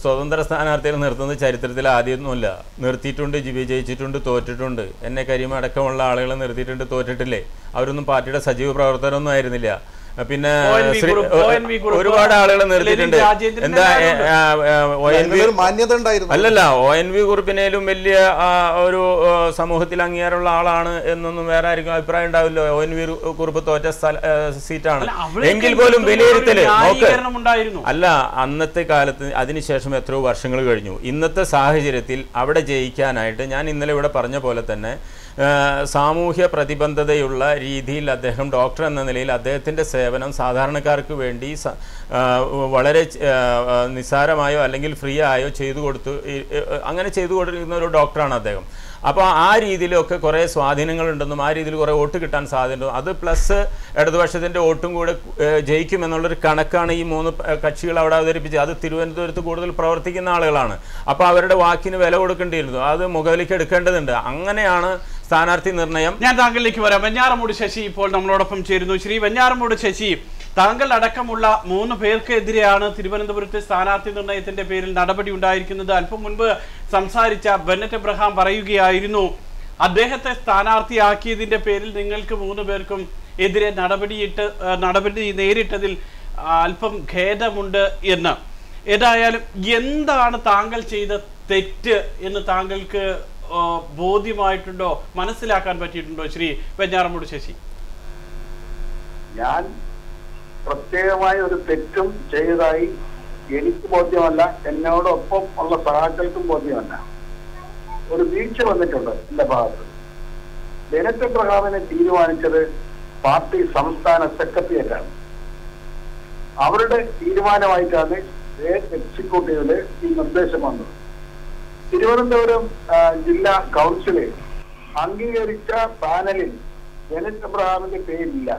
സ്വതന്ത്ര സ്ഥാനാർത്ഥികൾ നിർത്തുന്നത് ചരിത്രത്തിൽ ആദ്യമൊന്നുമില്ല. നിർത്തിയിട്ടുണ്ട് വിജയിച്ചിട്ടുണ്ട് തോറ്റിട്ടുണ്ട്. എന്നെ കരിമ അടക്കമുള്ള ആളുകളെ നിർത്തിയിട്ടുണ്ട് തോറ്റിട്ടില്ലേ? അവരൊന്നും പാർട്ടിയുടെ സജീവ പ്രവർത്തനമൊന്നും ആയിരുന്നില്ല. പിന്നെ ഒരുപാട് ആളുകൾ നിർത്തിയിട്ടുണ്ട് എന്താ മാന്യത ഉണ്ടായിരുന്നു. അല്ലല്ല ഒ എൻ വി കുറിപ്പിനേലും വലിയ ഒരു സമൂഹത്തിൽ അംഗീകാരമുള്ള ആളാണ് എന്നൊന്നും വേറെ ആയിരിക്കും അഭിപ്രായം ഉണ്ടാവില്ല. ഒ എൻ വി കുറിപ്പ് തോറ്റ സ്ഥല സീറ്റാണ്. എങ്കിൽ പോലും വിലയിരുത്തൽ അല്ല അന്നത്തെ കാലത്ത് അതിനുശേഷം എത്രയോ വർഷങ്ങൾ കഴിഞ്ഞു. ഇന്നത്തെ സാഹചര്യത്തിൽ അവിടെ ജയിക്കാനായിട്ട് ഞാൻ ഇന്നലെ ഇവിടെ പറഞ്ഞ പോലെ തന്നെ സാമൂഹ്യ പ്രതിബന്ധതയുള്ള രീതിയിൽ അദ്ദേഹം ഡോക്ടർ എന്ന നിലയിൽ അദ്ദേഹത്തിന്റെ സേവനം സാധാരണക്കാർക്ക് വേണ്ടി വളരെ നിസ്സാരമായോ അല്ലെങ്കിൽ ഫ്രീ ആയോ ചെയ്തു കൊടുത്തു അങ്ങനെ ചെയ്തു കൊടുക്കുന്ന ഒരു ഡോക്ടറാണ് അദ്ദേഹം. അപ്പോൾ ആ രീതിയിലൊക്കെ കുറേ സ്വാധീനങ്ങളുണ്ടെന്നും ആ രീതിയിൽ കുറേ വോട്ട് കിട്ടാൻ സാധ്യതയുണ്ടെന്നും അത് പ്ലസ് ഇടതുപക്ഷത്തിന്റെ വോട്ടും കൂടെ ജയിക്കുമെന്നുള്ളൊരു കണക്കാണ് ഈ മൂന്ന് കക്ഷികൾ അവിടെ അവതരിപ്പിച്ചത്. അത് തിരുവനന്തപുരത്ത് കൂടുതൽ പ്രവർത്തിക്കുന്ന ആളുകളാണ്. അപ്പോൾ അവരുടെ വാക്കിന് വില കൊടുക്കേണ്ടിയിരുന്നു. അത് മുഖവിലേക്ക് എടുക്കേണ്ടതുണ്ട്. അങ്ങനെയാണ് സ്ഥാനാർത്ഥി നിർണയം. ഞാൻ താങ്കളിലേക്ക് വരാം. വെഞ്ഞാറമൂട് ശശി ഇപ്പോൾ നമ്മളോടൊപ്പം ചേരുന്നു. ശ്രീ വെഞ്ഞാറമൂട് ശശി താങ്കൾ അടക്കമുള്ള മൂന്ന് പേർക്കെതിരെയാണ് തിരുവനന്തപുരത്തെ സ്ഥാനാർത്ഥി നിർണയത്തിന്റെ പേരിൽ നടപടി ഉണ്ടായിരിക്കുന്നത്. അല്പം മുൻപ് സംസാരിച്ച ബെന്നറ്റ് എബ്രഹാം പറയുകയായിരുന്നു അദ്ദേഹത്തെ സ്ഥാനാർത്ഥിയാക്കിയതിന്റെ പേരിൽ നിങ്ങൾക്ക് മൂന്ന് പേർക്കും എതിരെ നടപടിയിട്ട് നടപടി നേരിട്ടതിൽ അല്പം ഖേദമുണ്ട് എന്ന്. ഏതായാലും എന്താണ് താങ്കൾ ചെയ്ത തെറ്റ് എന്ന് താങ്കൾക്ക് ബോധ്യമായിട്ടുണ്ടോ? മനസ്സിലാക്കാൻ പറ്റിയിട്ടുണ്ടോ ശ്രീ വെഞ്ഞാറമൂട് ശശി? ഞാൻ പ്രത്യേകമായ ഒരു തെറ്റും ചെയ്തതായി എനിക്ക് ബോധ്യമല്ല. എന്നോടൊപ്പം ഉള്ള സഹാക്കൾക്കും ബോധ്യമല്ല. ഒരു വീഴ്ച വന്നിട്ടുണ്ട് എന്റെ ഭാഗത്ത്. ബെനറ്റ് പ്രഭാവനെ തീരുമാനിച്ചത് പാർട്ടി സംസ്ഥാന സെക്രട്ടേറിയറ്റാണ്. അവരുടെ തീരുമാനമായിട്ടാണ് എക്സിക്യൂട്ടീവിൽ ഈ നിർദ്ദേശം വന്നത്. തിരുവനന്തപുരം ജില്ലാ കൗൺസിലിൽ അംഗീകരിച്ച പാനലിൽ ബെനറ്റ് എബ്രഹാമിന്റെ പേരില്ല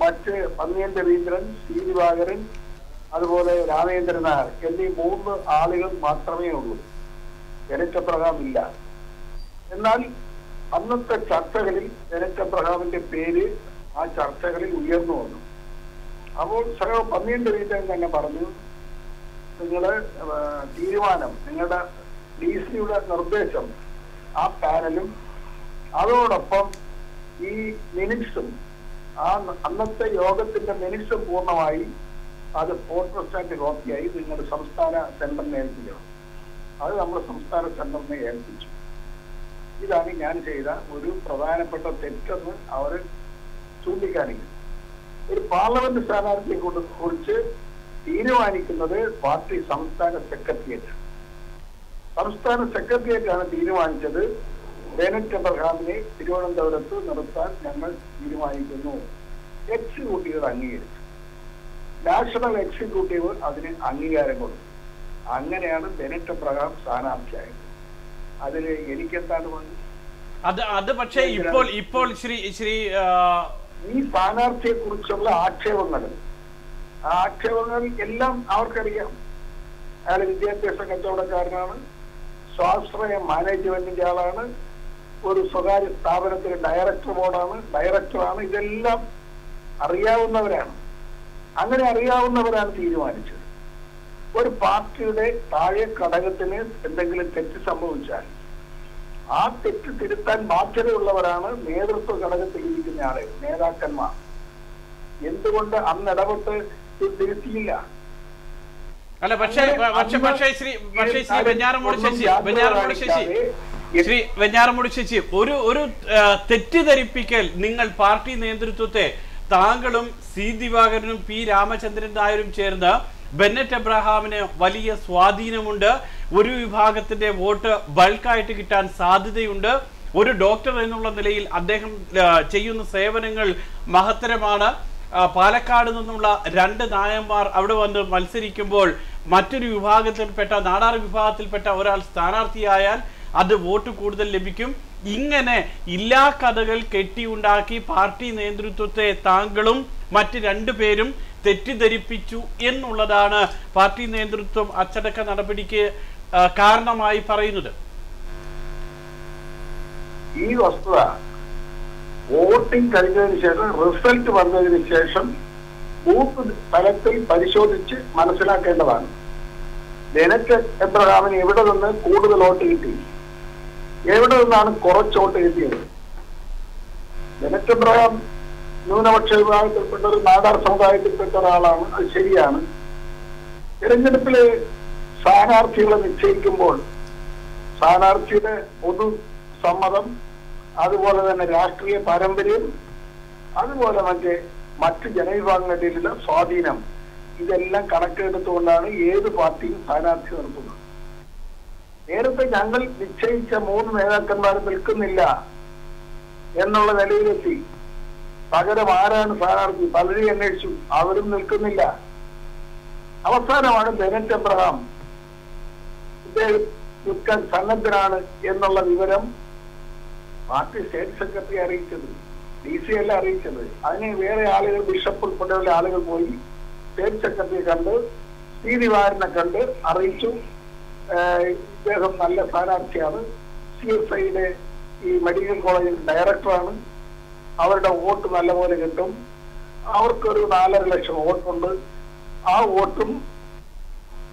മറ്റ് പന്നിയൻ രവീന്ദ്രൻ സി അതുപോലെ രാമേന്ദ്രൻ നായർ എന്നീ മൂന്ന് ആളുകൾ മാത്രമേ ഉള്ളൂ. ജനറ്റ് എബ്രഹാം ഇല്ല എന്നാൽ അന്നത്തെ ചർച്ചകളിൽ ജനറ്റ് എബ്രഹാമിന്റെ പേര് ആ ചർച്ചകളിൽ ഉയർന്നു വന്നു. അപ്പോൾ സഹോ പന്നിയൻ രവീന്ദ്രൻ തന്നെ പറഞ്ഞു നിങ്ങൾ തീരുമാനം നിങ്ങളുടെ ഡി സിയുടെ നിർദ്ദേശം ആ പാനലും അതോടൊപ്പം ഈ മിനിറ്റ്സും ആ അന്നത്തെ യോഗത്തിന്റെ മിനിറ്റ്സ് പൂർണമായി അത് ഫോട്ടോസ്റ്റാറ്റ് കോപ്പിയായി നിങ്ങളുടെ സംസ്ഥാന സെന്ററിനെ ഏൽപ്പിക്കണം. അത് നമ്മുടെ സംസ്ഥാന സെന്ററിനെ ഏൽപ്പിച്ചു. ഇതാണ് ഞാൻ ചെയ്ത ഒരു പ്രധാനപ്പെട്ട തെറ്റെന്ന് അവർ ചൂണ്ടിക്കാണിക്കുന്നു. ഒരു പാർലമെന്റ് സ്ഥാനാർത്ഥിയെ കുറിച്ച് തീരുമാനിക്കുന്നത് പാർട്ടി സംസ്ഥാന സെക്രട്ടേറിയറ്റ് സംസ്ഥാന സെക്രട്ടേറിയറ്റാണ് തീരുമാനിച്ചത്. ബെനറ്റ് എബ്രഹാമിനെ തിരുവനന്തപുരത്ത് നിർത്താൻ ഞങ്ങൾ തീരുമാനിക്കുന്നു. എക്സിക്യൂട്ടീവ് അംഗീകരിച്ചു. നാഷണൽ എക്സിക്യൂട്ടീവ് അതിന് അംഗീകാരം കൊടുത്തു. അങ്ങനെയാണ് ബെനറ്റ് എബ്രഹാം സ്ഥാനാർത്ഥിയായത്. അതിൽ എനിക്കെന്താണ് വന്നത് അത് അത് പക്ഷേ ഇപ്പോൾ ഇപ്പോൾ ശ്രീ ശ്രീ ഈ സ്ഥാനാർത്ഥിയെ കുറിച്ചുള്ള ആക്ഷേപങ്ങൾ. ആ ആക്ഷേപങ്ങൾ എല്ലാം അവർക്കറിയാം. അയാൾ വിദ്യാഭ്യാസ കച്ചവടക്കാരനാണ്. സ്വാശ്രയ മാനേജ്മെന്റിന്റെ ആളാണ്. ഒരു സ്വകാര്യ സ്ഥാപനത്തിലെ ഡയറക്ടർ ബോർഡാണ് ഡയറക്ടറാണ് ഇതെല്ലാം അറിയാവുന്നവരാണ്. അങ്ങനെ അറിയാവുന്നവരാണ് തീരുമാനിച്ചത്. ഒരു പാർട്ടിയുടെ താഴെ ഘടകത്തിന് എന്തെങ്കിലും തെറ്റ് സംഭവിച്ചാൽ ആ തെറ്റ് തിരുത്താൻ ബാധ്യതയുള്ളവരാണ് നേതൃത്വ ഘടകത്തിൽ ഇരിക്കുന്ന ആളുകൾ നേതാക്കന്മാർ. എന്തുകൊണ്ട് അന്ന് ഇടപെട്ട് ഇത് തിരുത്തിയില്ല? അല്ല പക്ഷേ പക്ഷേ പക്ഷേ ശ്രീ പക്ഷേ ശ്രീ വെഞ്ഞാറമൂട് ശശി വെഞ്ഞാറമൂട് ശശി ശ്രീ വെഞ്ഞാറമൂട് ശശി ഒരു ഒരു തെറ്റിദ്ധരിപ്പിക്കൽ നിങ്ങൾ പാർട്ടി നേതൃത്വത്തെ താങ്കളും സി ദിവാകരനും പി രാമചന്ദ്രൻ നായരും ചേർന്ന് ബെന്നറ്റ് എബ്രഹാമിന് വലിയ സ്വാധീനമുണ്ട്. ഒരു വിഭാഗത്തിന്റെ വോട്ട് ബൾക്കായിട്ട് കിട്ടാൻ സാധ്യതയുണ്ട്. ഒരു ഡോക്ടർ എന്നുള്ള നിലയിൽ അദ്ദേഹം ചെയ്യുന്ന സേവനങ്ങൾ മഹത്തരമാണ്. പാലക്കാട് നിന്നുള്ള രണ്ട് നായന്മാർ അവിടെ വന്ന് മത്സരിക്കുമ്പോൾ മറ്റൊരു വിഭാഗത്തിൽപ്പെട്ട നാടാർ വിഭാഗത്തിൽപ്പെട്ട ഒരാൾ സ്ഥാനാർത്ഥിയായാൽ അത് വോട്ട് കൂടുതൽ ലഭിക്കും. ഇങ്ങനെ ഇല്ലാ കഥകൾ കെട്ടിയുണ്ടാക്കി പാർട്ടി നേതൃത്വത്തെ താങ്കളും മറ്റ് രണ്ടു പേരും തെറ്റിദ്ധരിപ്പിച്ചു എന്നുള്ളതാണ് പാർട്ടി നേതൃത്വം അച്ചടക്ക നടപടിക്ക് കാരണമായി പറയുന്നത്. ഈ വസ്തുത വോട്ടിംഗ് കഴിഞ്ഞതിന് ശേഷം റിസൾട്ട് വന്നതിന് ശേഷം ബൂത്ത് തലത്തിൽ പരിശോധിച്ച് മനസ്സിലാക്കേണ്ടതാണ്. ബെനറ്റ് എബ്രഹാമിന് എവിടെ നിന്ന് കൂടുതൽ വോട്ട് കിട്ടി? എവിടെ നിന്നാണ് കുറച്ച് വോട്ട് കിട്ടിയത്? നിനക്ക് എബ്രഹാം ന്യൂനപക്ഷ വിഭാഗത്തിൽപ്പെട്ട ഒരു നാടാർ സമുദായത്തിൽപ്പെട്ട ഒരാളാണ്. അത് ശരിയാണ്. തിരഞ്ഞെടുപ്പിൽ സ്ഥാനാർത്ഥികളെ നിശ്ചയിക്കുമ്പോൾ സ്ഥാനാർത്ഥിയുടെ പൊതു സമ്മതം അതുപോലെ തന്നെ രാഷ്ട്രീയ പാരമ്പര്യം അതുപോലെ മറ്റേ മറ്റ് ജനവിഭാഗങ്ങളിലുള്ള സ്വാധീനം ഇതെല്ലാം കണക്കെടുത്തുകൊണ്ടാണ് ഏത് പാർട്ടിയും സ്ഥാനാർത്ഥി നിർത്തുന്നത്. നേരത്തെ ഞങ്ങൾ നിശ്ചയിച്ച മൂന്ന് നേതാക്കന്മാർ നിൽക്കുന്നില്ല എന്നുള്ള നിലയിലെത്തി. പകരം ആരാണ് സ്ഥാനാർത്ഥി? പലരെയും അന്വേഷിച്ചു. അവരും നിൽക്കുന്നില്ല. അവസാനമാണ് ബെനറ്റ് എബ്രഹാം ഇദ്ദേഹം നിൽക്കാൻ സന്നദ്ധനാണ് എന്നുള്ള വിവരം പാർട്ടി സ്റ്റേറ്റ് സെക്രട്ടറി അറിയിച്ചത് ഡി സി അല്ല അറിയിച്ചത്. അതിന് വേറെ ആളുകൾ ബിഷപ്പ് ഉൾപ്പെടെയുള്ള ആളുകൾ പോയി സ്റ്റേറ്റ് സെക്രട്ടറിയെ കണ്ട് സി ദിവാരനെ കണ്ട് അറിയിച്ചു. ഇദ്ദേഹം നല്ല സ്ഥാനാർത്ഥിയാണ്. സി എസ് ഐയുടെ ഈ മെഡിക്കൽ കോളേജിൽ ഡയറക്ടറാണ്. അവരുടെ വോട്ട് നല്ലപോലെ കിട്ടും. അവർക്കൊരു നാലര ലക്ഷം വോട്ടുണ്ട്. ആ വോട്ടും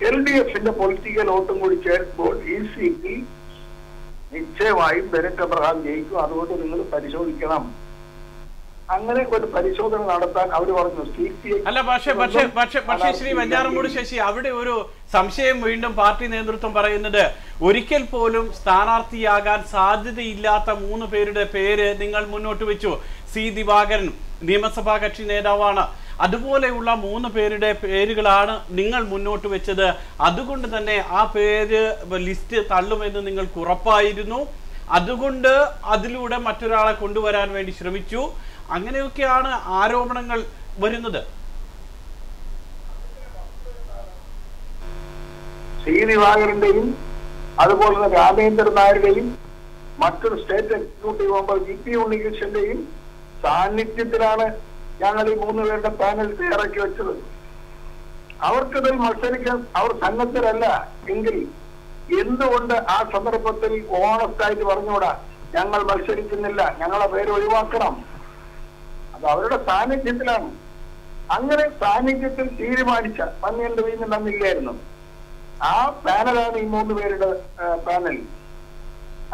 എൽ ഡി എഫിന്റെ പൊളിറ്റിക്കൽ വോട്ടും കൂടി ചേർക്കുമ്പോൾ ഈ സീറ്റിൽ നിശ്ചയമായും ബെനറ്റ് അബ്രഹാം ജയിക്കും. അതുകൊണ്ട് നിങ്ങൾ പരിശോധിക്കണം. അങ്ങനെ ഒരു പരിശോധന നടത്താൻ അവർ പറഞ്ഞു സി പി ഐ അല്ല പക്ഷേ പക്ഷേ പക്ഷേ പക്ഷേ ശ്രീ വെഞ്ഞാറമൂട് ശശി അവിടെ ഒരു സംശയം വീണ്ടും പാർട്ടി നേതൃത്വം പറയുന്നത് ഒരിക്കൽ പോലും സ്ഥാനാർത്ഥിയാകാൻ സാധ്യതയില്ലാത്ത മൂന്ന് പേരുടെ പേര് നിങ്ങൾ മുന്നോട്ട് വെച്ചു. സി ദിവാകരൻ നിയമസഭാ കക്ഷി നേതാവാണ്. അതുപോലെയുള്ള മൂന്ന് പേരുടെ പേരുകളാണ് നിങ്ങൾ മുന്നോട്ട് വെച്ചത്. അതുകൊണ്ട് തന്നെ ആ പേര് ലിസ്റ്റ് തള്ളുമെന്ന് നിങ്ങൾക്ക് ഉറപ്പായിരുന്നു. അതുകൊണ്ട് അതിലൂടെ മറ്റൊരാളെ കൊണ്ടുവരാൻ വേണ്ടി ശ്രമിച്ചു. അങ്ങനെയൊക്കെയാണ് ആരോപണങ്ങൾ വരുന്നത്. സി ദിവാകരന്റെയും അതുപോലെ തന്നെ രാമേന്ദ്രൻ നായരുടെയും മറ്റൊരു state executive member G P ഉണ്ണികൃഷ്ണന്റെയും സാന്നിധ്യത്തിലാണ് ഞങ്ങൾ ഈ മൂന്ന് പേരുടെ പാനൽ തയ്യാറാക്കി വെച്ചത്. അവർക്കിതിൽ മത്സരിക്കാൻ അവർ സന്നദ്ധരല്ല എങ്കിൽ എന്തുകൊണ്ട് ആ സന്ദർഭത്തിൽ ഓണസ്റ്റ് ആയിട്ട് പറഞ്ഞുകൂടാ? ഞങ്ങൾ മത്സരിക്കുന്നില്ല. ഞങ്ങളെ പേര് ഒഴിവാക്കണം. അത് അവരുടെ സാന്നിധ്യത്തിലാണ്. അങ്ങനെ സാന്നിധ്യത്തിൽ തീരുമാനിച്ച പന്നിയുടെ വീണ്ടും തന്നില്ലായിരുന്നു ആ പാനലാണ് ഈ മൂന്ന് പേരുടെ പാനൽ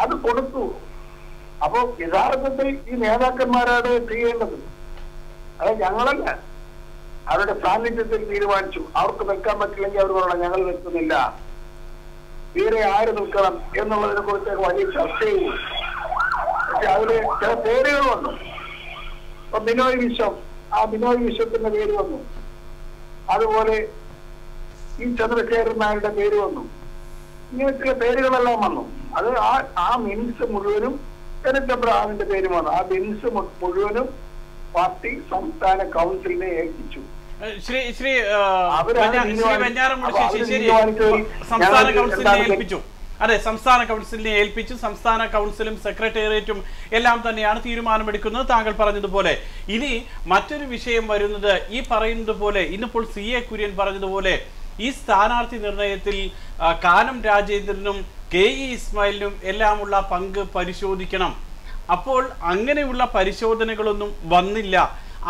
അത് കൊടുത്തു. അപ്പോ യഥാർത്ഥത്തിൽ ഈ നേതാക്കന്മാരാണ് ചെയ്യേണ്ടത്. അത് ഞങ്ങളല്ല. അവരുടെ സാന്നിധ്യത്തിൽ തീരുമാനിച്ചു. അവർക്ക് നിൽക്കാൻ പറ്റില്ലെങ്കിൽ അവർ പറയണം ഞങ്ങൾ നിൽക്കുന്നില്ല. തീരെ ആര് നിൽക്കണം എന്നുള്ളതിനെ കുറിച്ച് വലിയ ചർച്ച ചെയ്തു പക്ഷെ അതിൽ ചില പേരുകൾ വന്നു. ഇപ്പൊ ബിനോയ് വിശ്വം ആ ബിനോയ് വിശ്വത്തിന്റെ പേര് വന്നു. അതുപോലെ ഈ ചന്ദ്രശേഖരൻ നായരുടെ പേര് വന്നു. ഇങ്ങനെ ചില പേരുകളെല്ലാം വന്നു. അത് ആ ആ മിനിസ് മുഴുവനും ശരത് അബ്രഹാമിന്റെ പേര് വന്നു. ആ മിനിസ് മുഴുവനും പാർട്ടി സംസ്ഥാന കൗൺസിലിനെ ഏൽപ്പിച്ചു. ശ്രീ ശ്രീ ശ്രീ സംസ്ഥാന കൗൺസിലിനെ ഏൽപ്പിച്ചു. അതെ സംസ്ഥാന കൗൺസിലിനെ ഏൽപ്പിച്ചു. സംസ്ഥാന കൗൺസിലും സെക്രട്ടേറിയറ്റും എല്ലാം തന്നെയാണ് തീരുമാനമെടുക്കുന്നത്. താങ്കൾ പറഞ്ഞതുപോലെ ഇനി മറ്റൊരു വിഷയം വരുന്നത് ഈ പറയുന്നത് പോലെ ഇന്നിപ്പോൾ സി എ കുര്യൻ പറഞ്ഞതുപോലെ ഈ സ്ഥാനാർത്ഥി നിർണയത്തിൽ കാനം രാജേന്ദ്രനും കെ ഇ ഇസ്മായിലിനും എല്ലാമുള്ള പങ്ക് പരിശോധിക്കണം. അപ്പോൾ അങ്ങനെയുള്ള പരിശോധനകളൊന്നും വന്നില്ല.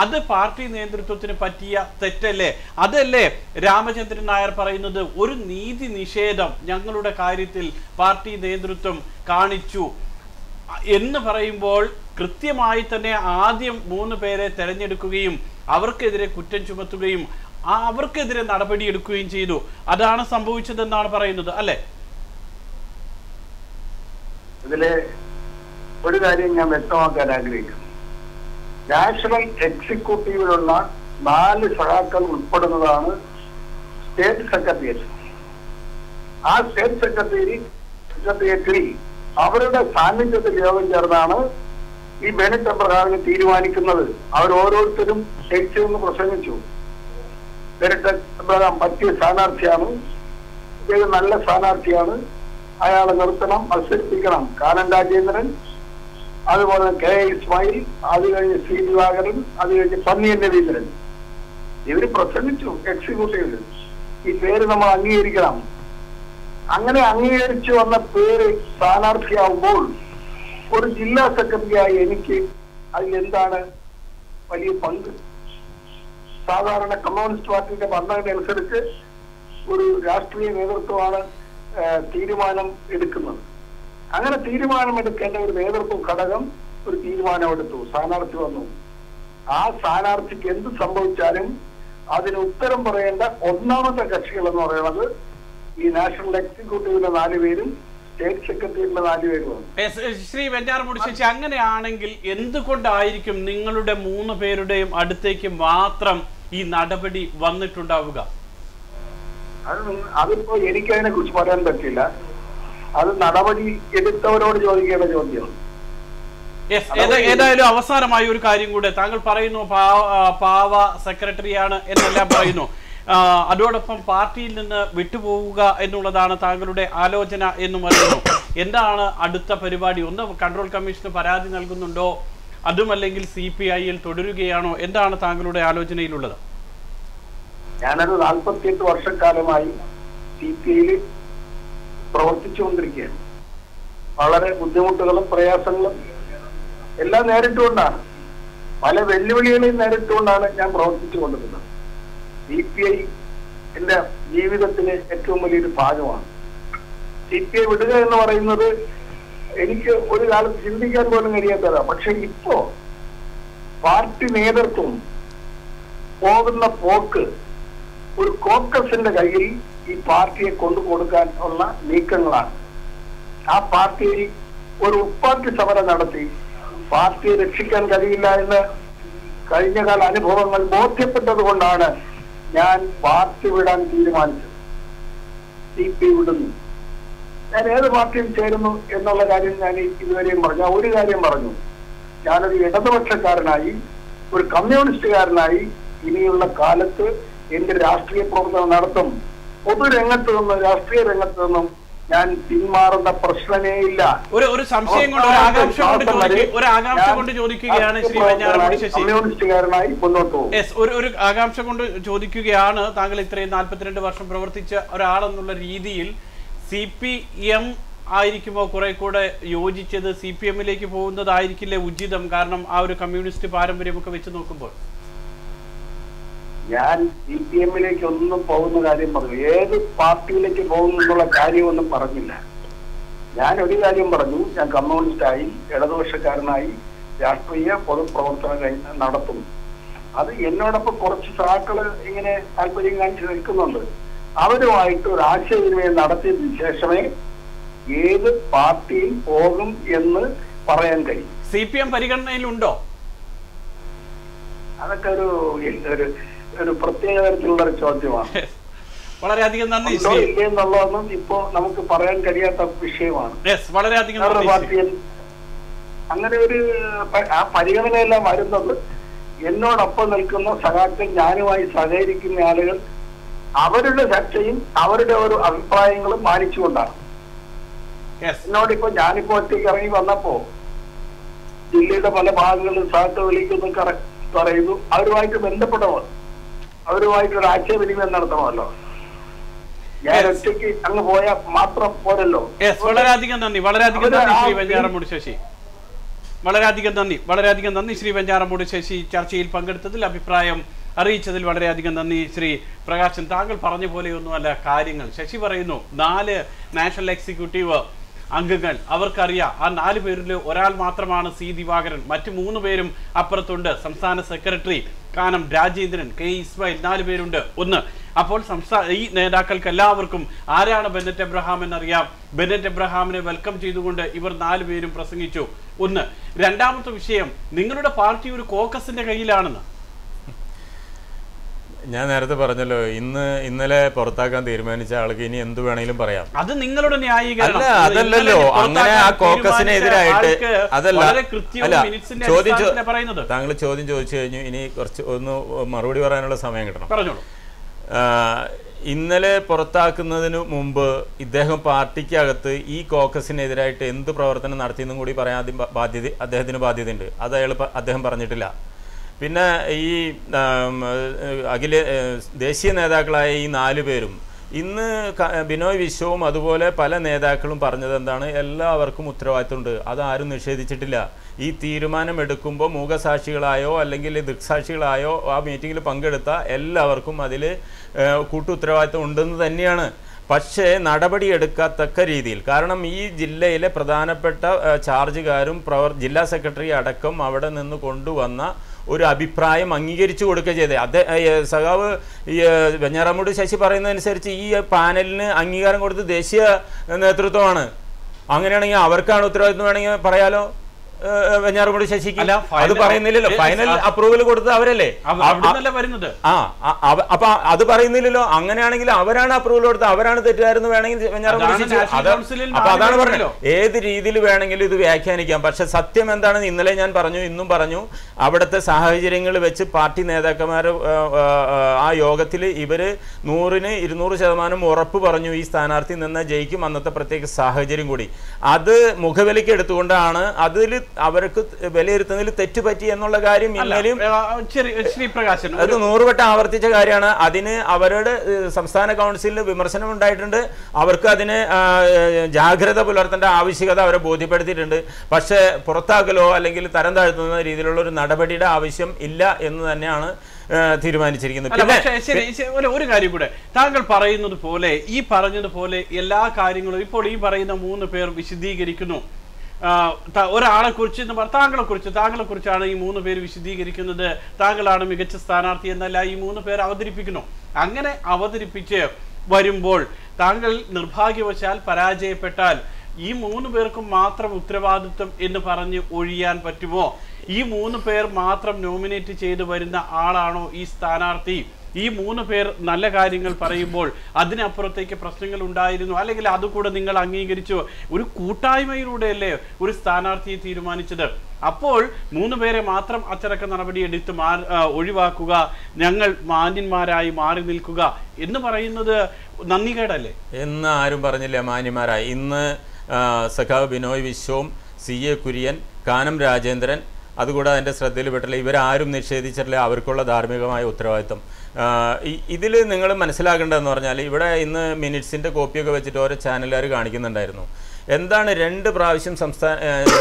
അത് പാർട്ടി നേതൃത്വത്തിന് പറ്റിയ തെറ്റല്ലേ? അതല്ലേ രാമചന്ദ്രൻ നായർ പറയുന്നത്? ഒരു നീതി നിഷേധം ഞങ്ങളുടെ കാര്യത്തിൽ പാർട്ടി നേതൃത്വം കാണിച്ചു. എന്ന് പറയുമ്പോൾ കൃത്യമായി തന്നെ ആദ്യം മൂന്ന് പേരെ തെരഞ്ഞെടുക്കുകയും അവർക്കെതിരെ കുറ്റം ചുമത്തുകയും അവർക്കെതിരെ നടപടിയെടുക്കുകയും ചെയ്തു. അതാണ് സംഭവിച്ചതെന്നാണ് പറയുന്നത് അല്ലെ? ഒരു കാര്യം ഞാൻ വ്യക്തമാക്കാൻ ആഗ്രഹിക്കുന്നു. നാഷണൽ എക്സിക്യൂട്ടീവിലുള്ള നാല് സഹാക്കൾ ഉൾപ്പെടുന്നതാണ് സ്റ്റേറ്റ് സെക്രട്ടേറിയറ്റ് ആ സ്റ്റേറ്റ് സെക്രട്ടറി സെക്രട്ടേറിയറ്റിൽ അവരുടെ സാന്നിധ്യത്തിൽ യോഗം ചേർന്നാണ് ഈ ബെനറ്റ് എബ്രഹാമിനെ തീരുമാനിക്കുന്നത്. അവരോരോരുത്തരും സ്റ്റേറ്റ് നിന്ന് പ്രസംഗിച്ചു. ബെനറ്റ് എബ്രഹാം പറ്റിയ സ്ഥാനാർത്ഥിയാണ്. നല്ല സ്ഥാനാർത്ഥിയാണ്. അയാളെ നിർത്തണം മത്സരിപ്പിക്കണം. കാനൻ രാജേന്ദ്രൻ അതുപോലെ കെ ഇസ്മായിൽ അത് കഴിഞ്ഞ് സി ദിവാകരൻ അത് കഴിഞ്ഞ് പന്നിയൻ രവീന്ദ്രൻ. ഇവർ പ്രസംഗിച്ചു എക്സിക്യൂട്ടീവിൽ ഈ പേര് നമ്മൾ അംഗീകരിക്കണം. അങ്ങനെ അംഗീകരിച്ചു വന്ന പേര് സ്ഥാനാർത്ഥിയാവുമ്പോൾ ഒരു ജില്ലാ സെക്രട്ടറിയായി എനിക്ക് അതിലെന്താണ് വലിയ പങ്ക്? സാധാരണ കമ്മ്യൂണിസ്റ്റ് പാർട്ടിയുടെ ഭരണഘടന അനുസരിച്ച് ഒരു രാഷ്ട്രീയ നേതൃത്വമാണ് തീരുമാനം എടുക്കുന്നത്. അങ്ങനെ തീരുമാനമെടുക്കേണ്ട ഒരു നേതൃത്വ ഘടകം ഒരു തീരുമാനമെടുത്തു സ്ഥാനാർത്ഥി വന്നു. ആ സ്ഥാനാർത്ഥിക്ക് എന്ത് സംഭവിച്ചാലും അതിന് ഉത്തരം പറയേണ്ട ഒന്നാമത്തെ കക്ഷികൾ എന്ന് പറയുന്നത് ഈ നാഷണൽ എക്സിക്യൂട്ടീവിലെ നാലുപേരും സ്റ്റേറ്റ് സെക്രട്ടറിയുടെ നാലുപേരുമാണ് ശ്രീ വെഞ്ഞാറമൂടി ചേച്ചി അങ്ങനെയാണെങ്കിൽ എന്തുകൊണ്ടായിരിക്കും നിങ്ങളുടെ മൂന്ന് പേരുടെയും അടുത്തേക്ക് മാത്രം ഈ നടപടി വന്നിട്ടുണ്ടാവുക? അത് അതിപ്പോ എനിക്കതിനെ കുറിച്ച് പറയാൻ പറ്റില്ല. അത് നടപടി എടുത്തവരോട് ചോദിക്കേണ്ട ചോദ്യമാണ്. ഏതായാലും അവസാനമായ ഒരു കാര്യം കൂടെ. താങ്കൾ പറയുന്നു പാവ സെക്രട്ടറിയാണ് എന്നെല്ലാം (coughs) പറയുന്നു. അതോടൊപ്പം പാർട്ടിയിൽ നിന്ന് വിട്ടുപോവുക എന്നുള്ളതാണ് താങ്കളുടെ ആലോചന എന്ന് പറയുന്നു (coughs) എന്താണ് അടുത്ത പരിപാടി? ഒന്ന് കൺട്രോൾ കമ്മീഷന് പരാതി നൽകുന്നുണ്ടോ? അതുമല്ലെങ്കിൽ സി പി ഐയിൽ തുടരുകയാണോ? എന്താണ് താങ്കളുടെ ആലോചനയിലുള്ളത്? ഞാനത് നാൽപ്പത്തിയെട്ട് വർഷക്കാലമായി സി പി ഐയിൽ പ്രവർത്തിച്ചുകൊണ്ടിരിക്കുകയാണ്. വളരെ ബുദ്ധിമുട്ടുകളും പ്രയാസങ്ങളും എല്ലാം നേരിട്ടുകൊണ്ടാണ്. പല വെല്ലുവിളികളെയും നേരിട്ടുകൊണ്ടാണ് ഞാൻ പ്രവർത്തിച്ചുകൊണ്ടിരുന്നത്. സി പി ഐ എന്റെ ജീവിതത്തിലെ ഏറ്റവും വലിയൊരു ഭാഗമാണ്. സി പി ഐ വിടുക എന്ന് പറയുന്നത് എനിക്ക് ഒരു കാലത്ത് ചിന്തിക്കാൻ പോലും കഴിയാത്തതാണ്. പക്ഷെ ഇപ്പോ പാർട്ടി നേതൃത്വം പോകുന്ന പോക്ക് ഒരു കോക്കസിന്റെ കയ്യിൽ ഈ പാർട്ടിയെ കൊണ്ടു കൊടുക്കാൻ ഉള്ള നീക്കങ്ങളാണ്. ആ പാർട്ടി ഒരു ഉപ്പാർട്ടി സമരം നടത്തി. പാർട്ടിയെ രക്ഷിക്കാൻ കഴിയില്ല എന്ന് കഴിഞ്ഞ കാല അനുഭവങ്ങൾ ബോധ്യപ്പെട്ടത് കൊണ്ടാണ് ഞാൻ പാർട്ടി വിടാൻ തീരുമാനിച്ചത്. സി പി വിടുന്നു. ഞാൻ ഏത് പാർട്ടിയിൽ ചേരുന്നു എന്നുള്ള കാര്യം ഞാൻ ഇതുവരെയും പറഞ്ഞു. ഒരു കാര്യം പറഞ്ഞു. ഞാനൊരു ഇടതുപക്ഷക്കാരനായി ഒരു കമ്മ്യൂണിസ്റ്റുകാരനായി ഇനിയുള്ള കാലത്ത് എന്റെ രാഷ്ട്രീയ പ്രവർത്തനം നടത്തും. പൊതുരംഗത്ത് നിന്നും രാഷ്ട്രീയ രംഗത്ത് നിന്നും ഞാൻ പിന്മാറുന്ന പ്രശ്നമേ ഇല്ല. ഒരു ഒരു സംശയം കൊണ്ട് ഒരു ആകാംക്ഷ കൊണ്ട് ഒരു ആകാംക്ഷ കൊണ്ട് ചോദിക്കുകയാണ് ശ്രീ കമ്മ്യൂണിസ്റ്റുകാരനായി മുന്നോട്ട് പോകും. ഒരു ഒരു ആകാംക്ഷ കൊണ്ട് ചോദിക്കുകയാണ് താങ്കൾ ഇത്രയും നാല്പത്തിരണ്ട് വർഷം പ്രവർത്തിച്ച ഒരാളെന്നുള്ള രീതിയിൽ സി പി എം ആയിരിക്കുമോ? കുറെ കൂടെ യോജിച്ചത് സി പി എമ്മിലേക്ക് പോകുന്നതായിരിക്കില്ലേ ഉചിതം? കാരണം ആ ഒരു കമ്മ്യൂണിസ്റ്റ് പാരമ്പര്യമൊക്കെ വെച്ച് നോക്കുമ്പോൾ. ഞാൻ സി പി എമ്മിലേക്ക് ഒന്നും പോകുന്ന കാര്യം പറഞ്ഞു. ഏത് പാർട്ടിയിലേക്ക് പോകുന്നു എന്നുള്ള കാര്യമൊന്നും പറഞ്ഞില്ല. ഞാൻ ഒരു കാര്യം പറഞ്ഞു. ഞാൻ കമ്മ്യൂണിസ്റ്റായി ഇടതുപക്ഷക്കാരനായി രാഷ്ട്രീയ പൊതുപ്രവർത്തനം നടത്തുന്നു. അത് എന്നോടൊപ്പം കുറച്ച് സഹാക്കൾ ഇങ്ങനെ താല്പര്യം കാണിച്ച് നിൽക്കുന്നുണ്ട്. അവരുമായിട്ട് ഒരു ആശയവിനിമയം നടത്തിയതിനു ശേഷമേ ഏത് പാർട്ടിയിൽ പോകും എന്ന് പറയാൻ കഴിയും. സി പി എം പരിഗണനയിലുണ്ടോ? അതൊക്കെ ഒരു ഒരു ഒരു പ്രത്യേക തരത്തിലുള്ള ഒരു ചോദ്യമാണ്. (laughs) വളരെയധികം നന്ദി എന്നുള്ളതൊന്നും ഇപ്പോ നമുക്ക് പറയാൻ കഴിയാത്ത വിഷയമാണ്. വളരെയധികം പാർട്ടിയിൽ അങ്ങനെ ഒരു ആ പരിഗണനയെല്ലാം വരുന്നത് എന്നോടൊപ്പം നിൽക്കുന്ന സഖാക്കൾ ഞാനുമായി സഹകരിക്കുന്ന ആളുകൾ അവരുടെ ചർച്ചയും അവരുടെ ഒരു അഭിപ്രായങ്ങളും മാനിച്ചുകൊണ്ടാണ് എന്നോടിപ്പോ ഞാനിപ്പോ ഒറ്റയ്ക്ക് ഇറങ്ങി വന്നപ്പോ ജില്ലയുടെ പല ഭാഗങ്ങളിൽ സഹത്ത് വിളിക്കുന്നു പറയുന്നു. അവരുമായിട്ട് ബന്ധപ്പെടണമല്ലോ അവരുമായിട്ട് ഒരു ആശയവിനിമയം നടത്തണമല്ലോ. ഞാൻ. ഒറ്റയ്ക്ക് അങ്ങ് പോയാൽ മാത്രം പോരല്ലോ. വളരെയധികം നന്ദി വളരെയധികം നന്ദി ശ്രീ വെഞ്ഞാറമൂടി ശശി. വളരെയധികം നന്ദി വളരെയധികം നന്ദി ശ്രീ വെഞ്ഞാറമൂടി ശശി ചർച്ചയിൽ പങ്കെടുത്തതിൽ അഭിപ്രായം അറിയിച്ചതിൽ വളരെയധികം നന്ദി ശ്രീ പ്രകാശൻ. താങ്കൾ പറഞ്ഞ പോലെയൊന്നുമല്ല കാര്യങ്ങൾ. ശശി പറയുന്നു നാല് നാഷണൽ എക്സിക്യൂട്ടീവ് അംഗങ്ങൾ. അവർക്കറിയാം ആ നാല് പേരിൽ ഒരാൾ മാത്രമാണ് സി ദിവാകരൻ. മറ്റു മൂന്ന് പേരും അപ്പുറത്തുണ്ട്. സംസ്ഥാന സെക്രട്ടറി കാനം രാജേന്ദ്രൻ കെ ഇസ്മായിൽ നാല് പേരുണ്ട്. ഒന്ന് അപ്പോൾ സംസ്ഥാന ഈ നേതാക്കൾക്ക് എല്ലാവർക്കും ആരാണ് ബെന്നറ്റ് എബ്രഹാം എന്നറിയാം. ബെന്നറ്റ് എബ്രഹാമിനെ വെൽക്കം ചെയ്തുകൊണ്ട് ഇവർ നാല് പേരും പ്രസംഗിച്ചു. ഒന്ന് രണ്ടാമത്തെ വിഷയം നിങ്ങളുടെ പാർട്ടി ഒരു കോക്കസിന്റെ കയ്യിലാണെന്ന്. ഞാൻ നേരത്തെ പറഞ്ഞല്ലോ ഇന്ന് ഇന്നലെ പുറത്താക്കാൻ തീരുമാനിച്ച ആൾക്ക് ഇനി എന്ത് വേണേലും പറയാം. അത് നിങ്ങളുടെ ന്യായീകരണം. അല്ല അതല്ലല്ലോ. അങ്ങനെ ആ കോക്കസിനെ എതിരായിട്ട് അതല്ല അല്ല ചോദ്യം താങ്കൾ ചോദ്യം ചോദിച്ചു കഴിഞ്ഞു ഇനി കുറച്ച് ഒന്ന് മറുപടി പറയാനുള്ള സമയം കിട്ടണം. പറഞ്ഞോളൂ. ഇന്നലെ പുറത്താക്കുന്നതിന് മുമ്പ് ഇദ്ദേഹം പാർട്ടിക്കകത്ത് ഈ കോക്കസിനെതിരായിട്ട് എന്ത് പ്രവർത്തനം നടത്തിയെന്നും കൂടി പറയാൻ ബാധ്യത അദ്ദേഹത്തിന് ബാധ്യതയുണ്ട്. അത് അയാൾ അദ്ദേഹം പറഞ്ഞിട്ടില്ല. പിന്നെ ഈ അഖില ദേശീയ നേതാക്കളായ ഈ നാല് പേരും ഇന്ന് ബിനോയ് വിശ്വവും അതുപോലെ പല നേതാക്കളും പറഞ്ഞത് എന്താണ്? എല്ലാവർക്കും ഉത്തരവാദിത്തമുണ്ട് അതാരും നിഷേധിച്ചിട്ടില്ല. ഈ തീരുമാനം എടുക്കുമ്പോൾ മൂകസാക്ഷികളായോ അല്ലെങ്കിൽ ദൃക്സാക്ഷികളായോ ആ മീറ്റിങ്ങിൽ പങ്കെടുത്ത എല്ലാവർക്കും അതിൽ കൂട്ടു ഉത്തരവാദിത്തം ഉണ്ടെന്ന് തന്നെയാണ്. പക്ഷേ നടപടിയെടുക്കത്തക്ക രീതിയിൽ കാരണം ഈ ജില്ലയിലെ പ്രധാനപ്പെട്ട ചാർജുകാരും പ്രവർ ജില്ലാ സെക്രട്ടറി അടക്കം അവിടെ നിന്ന് കൊണ്ടുവന്ന ഒരു അഭിപ്രായം അംഗീകരിച്ചു കൊടുക്കുക ചെയ്തത് അത് സഖാവ് വെഞ്ഞാറമ്മൂട് ശശി പറയുന്നതനുസരിച്ച് ഈ പാനലിന് അംഗീകാരം കൊടുത്ത് ദേശീയ നേതൃത്വമാണ്. അങ്ങനെയാണെങ്കിൽ അവർക്കാണ് ഉത്തരവാദിത്വം വേണമെങ്കിൽ പറയാലോ? ഏഹ്, വെഞ്ഞാറമ്മൂട് ശശിക്ക് അത് പറയുന്നില്ലല്ലോ. ഫൈനൽ അപ്രൂവൽ കൊടുത്തത് അവരല്ലേ? വരുന്നത്? ആ അപ്പൊ അത് പറയുന്നില്ലല്ലോ. അങ്ങനെയാണെങ്കിൽ അവരാണ് അപ്രൂവൽ കൊടുത്തത്. അവരാണ് തെറ്റുകാരെന്ന് വേണമെങ്കിൽ ശശി- അപ്പൊ അതാണ് പറഞ്ഞത്. ഏത് രീതിയിൽ വേണമെങ്കിലും ഇത് വ്യാഖ്യാനിക്കാം. പക്ഷെ സത്യം എന്താണെന്ന് ഇന്നലെ ഞാൻ പറഞ്ഞു ഇന്നും പറഞ്ഞു. അവിടുത്തെ സാഹചര്യങ്ങൾ വെച്ച് പാർട്ടി നേതാക്കന്മാർ ആ യോഗത്തിൽ ഇവർ നൂറിന് ഇരുന്നൂറ് ശതമാനം ഉറപ്പ് പറഞ്ഞു ഈ സ്ഥാനാർത്ഥി നിന്ന് ജയിക്കും. അന്നത്തെ പ്രത്യേക സാഹചര്യം കൂടി. അത് മുഖവിലയ്ക്ക് എടുത്തുകൊണ്ടാണ് അതിൽ അവർക്ക് വിലയിരുത്തുന്നതിൽ തെറ്റുപറ്റി എന്നുള്ള കാര്യം ഇന്നലെയും ശ്രീപ്രകാശൻ ശരി ശ്രീ പ്രകാശൻ അത് നൂറുവട്ടം ആവർത്തിച്ച കാര്യമാണ്. അതിന് അവരുടെ സംസ്ഥാന കൗൺസിലിൽ വിമർശനം ഉണ്ടായിട്ടുണ്ട്. അവർക്ക് അതിന് ജാഗ്രത പുലർത്തേണ്ട ആവശ്യകത അവരെ ബോധ്യപ്പെടുത്തിയിട്ടുണ്ട്. പക്ഷേ പുറത്താക്കലോ അല്ലെങ്കിൽ തരം താഴ്ത്തുന്ന രീതിയിലുള്ള ഒരു നടപടിയുടെ ആവശ്യം ഇല്ല എന്ന് തന്നെയാണ് തീരുമാനിച്ചിരിക്കുന്നത്. ഒരു- കാര്യം കൂടെ. താങ്കൾ പറയുന്നത് പോലെ ഈ പറഞ്ഞതുപോലെ എല്ലാ കാര്യങ്ങളും ഇപ്പോൾ ഈ പറയുന്ന മൂന്ന് പേർ വിശദീകരിക്കുന്നു. ഒരാളെ കുറിച്ച് എന്ന് പറഞ്ഞാൽ താങ്കളെ കുറിച്ച് താങ്കളെ കുറിച്ചാണ് ഈ മൂന്ന് പേര് വിശദീകരിക്കുന്നത്. താങ്കളാണ് മികച്ച സ്ഥാനാർത്ഥി എന്നല്ല ഈ മൂന്ന് പേർ അവതരിപ്പിക്കുന്നു. അങ്ങനെ അവതരിപ്പിച്ച് വരുമ്പോൾ താങ്കൾ നിർഭാഗ്യവശാൽ പരാജയപ്പെട്ടാൽ ഈ മൂന്ന് പേർക്കും മാത്രം ഉത്തരവാദിത്വം എന്ന് പറഞ്ഞ് ഒഴിയാൻ പറ്റുമോ? ഈ മൂന്ന് പേർ മാത്രം നോമിനേറ്റ് ചെയ്ത് വരുന്ന ആളാണോ ഈ സ്ഥാനാർത്ഥി? ഈ മൂന്ന് പേർ നല്ല കാര്യങ്ങൾ പറയുമ്പോൾ അതിനപ്പുറത്തേക്ക് പ്രശ്നങ്ങൾ ഉണ്ടായിരുന്നു അല്ലെങ്കിൽ അതുകൂടെ നിങ്ങൾ അംഗീകരിച്ചു. ഒരു കൂട്ടായ്മയിലൂടെയല്ലേ ഒരു സ്ഥാനാർത്ഥിയെ തീരുമാനിച്ചത്. അപ്പോൾ മൂന്ന് പേരെ മാത്രം അച്ചടക്ക നടപടി എടുത്ത് മാ ഒഴിവാക്കുക ഞങ്ങൾ മാന്യന്മാരായി മാറി നിൽക്കുക എന്ന് പറയുന്നത് നന്ദി കേടല്ലേ? എന്ന് ആരും പറഞ്ഞില്ല മാന്യന്മാരായി? ഇന്ന് സഖാവ് ബിനോയ് വിശ്വവും സി. എ. കുര്യൻ കാനം രാജേന്ദ്രൻ അതുകൂടാതെ എന്റെ ശ്രദ്ധയിൽപ്പെട്ടില്ല ഇവരാരും നിഷേധിച്ചിട്ടില്ല. അവർക്കുള്ള ധാർമ്മികമായ ഉത്തരവാദിത്വം. ഇതിൽ നിങ്ങൾ മനസ്സിലാക്കേണ്ടതെന്ന് പറഞ്ഞാൽ ഇവിടെ ഇന്ന് മിനിറ്റ്സിന്റെ കോപ്പിയൊക്കെ വെച്ചിട്ട് ഓരോ ചാനലുകാർ കാണിക്കുന്നുണ്ടായിരുന്നു. എന്താണ് രണ്ട് പ്രാവശ്യം സംസ്ഥാന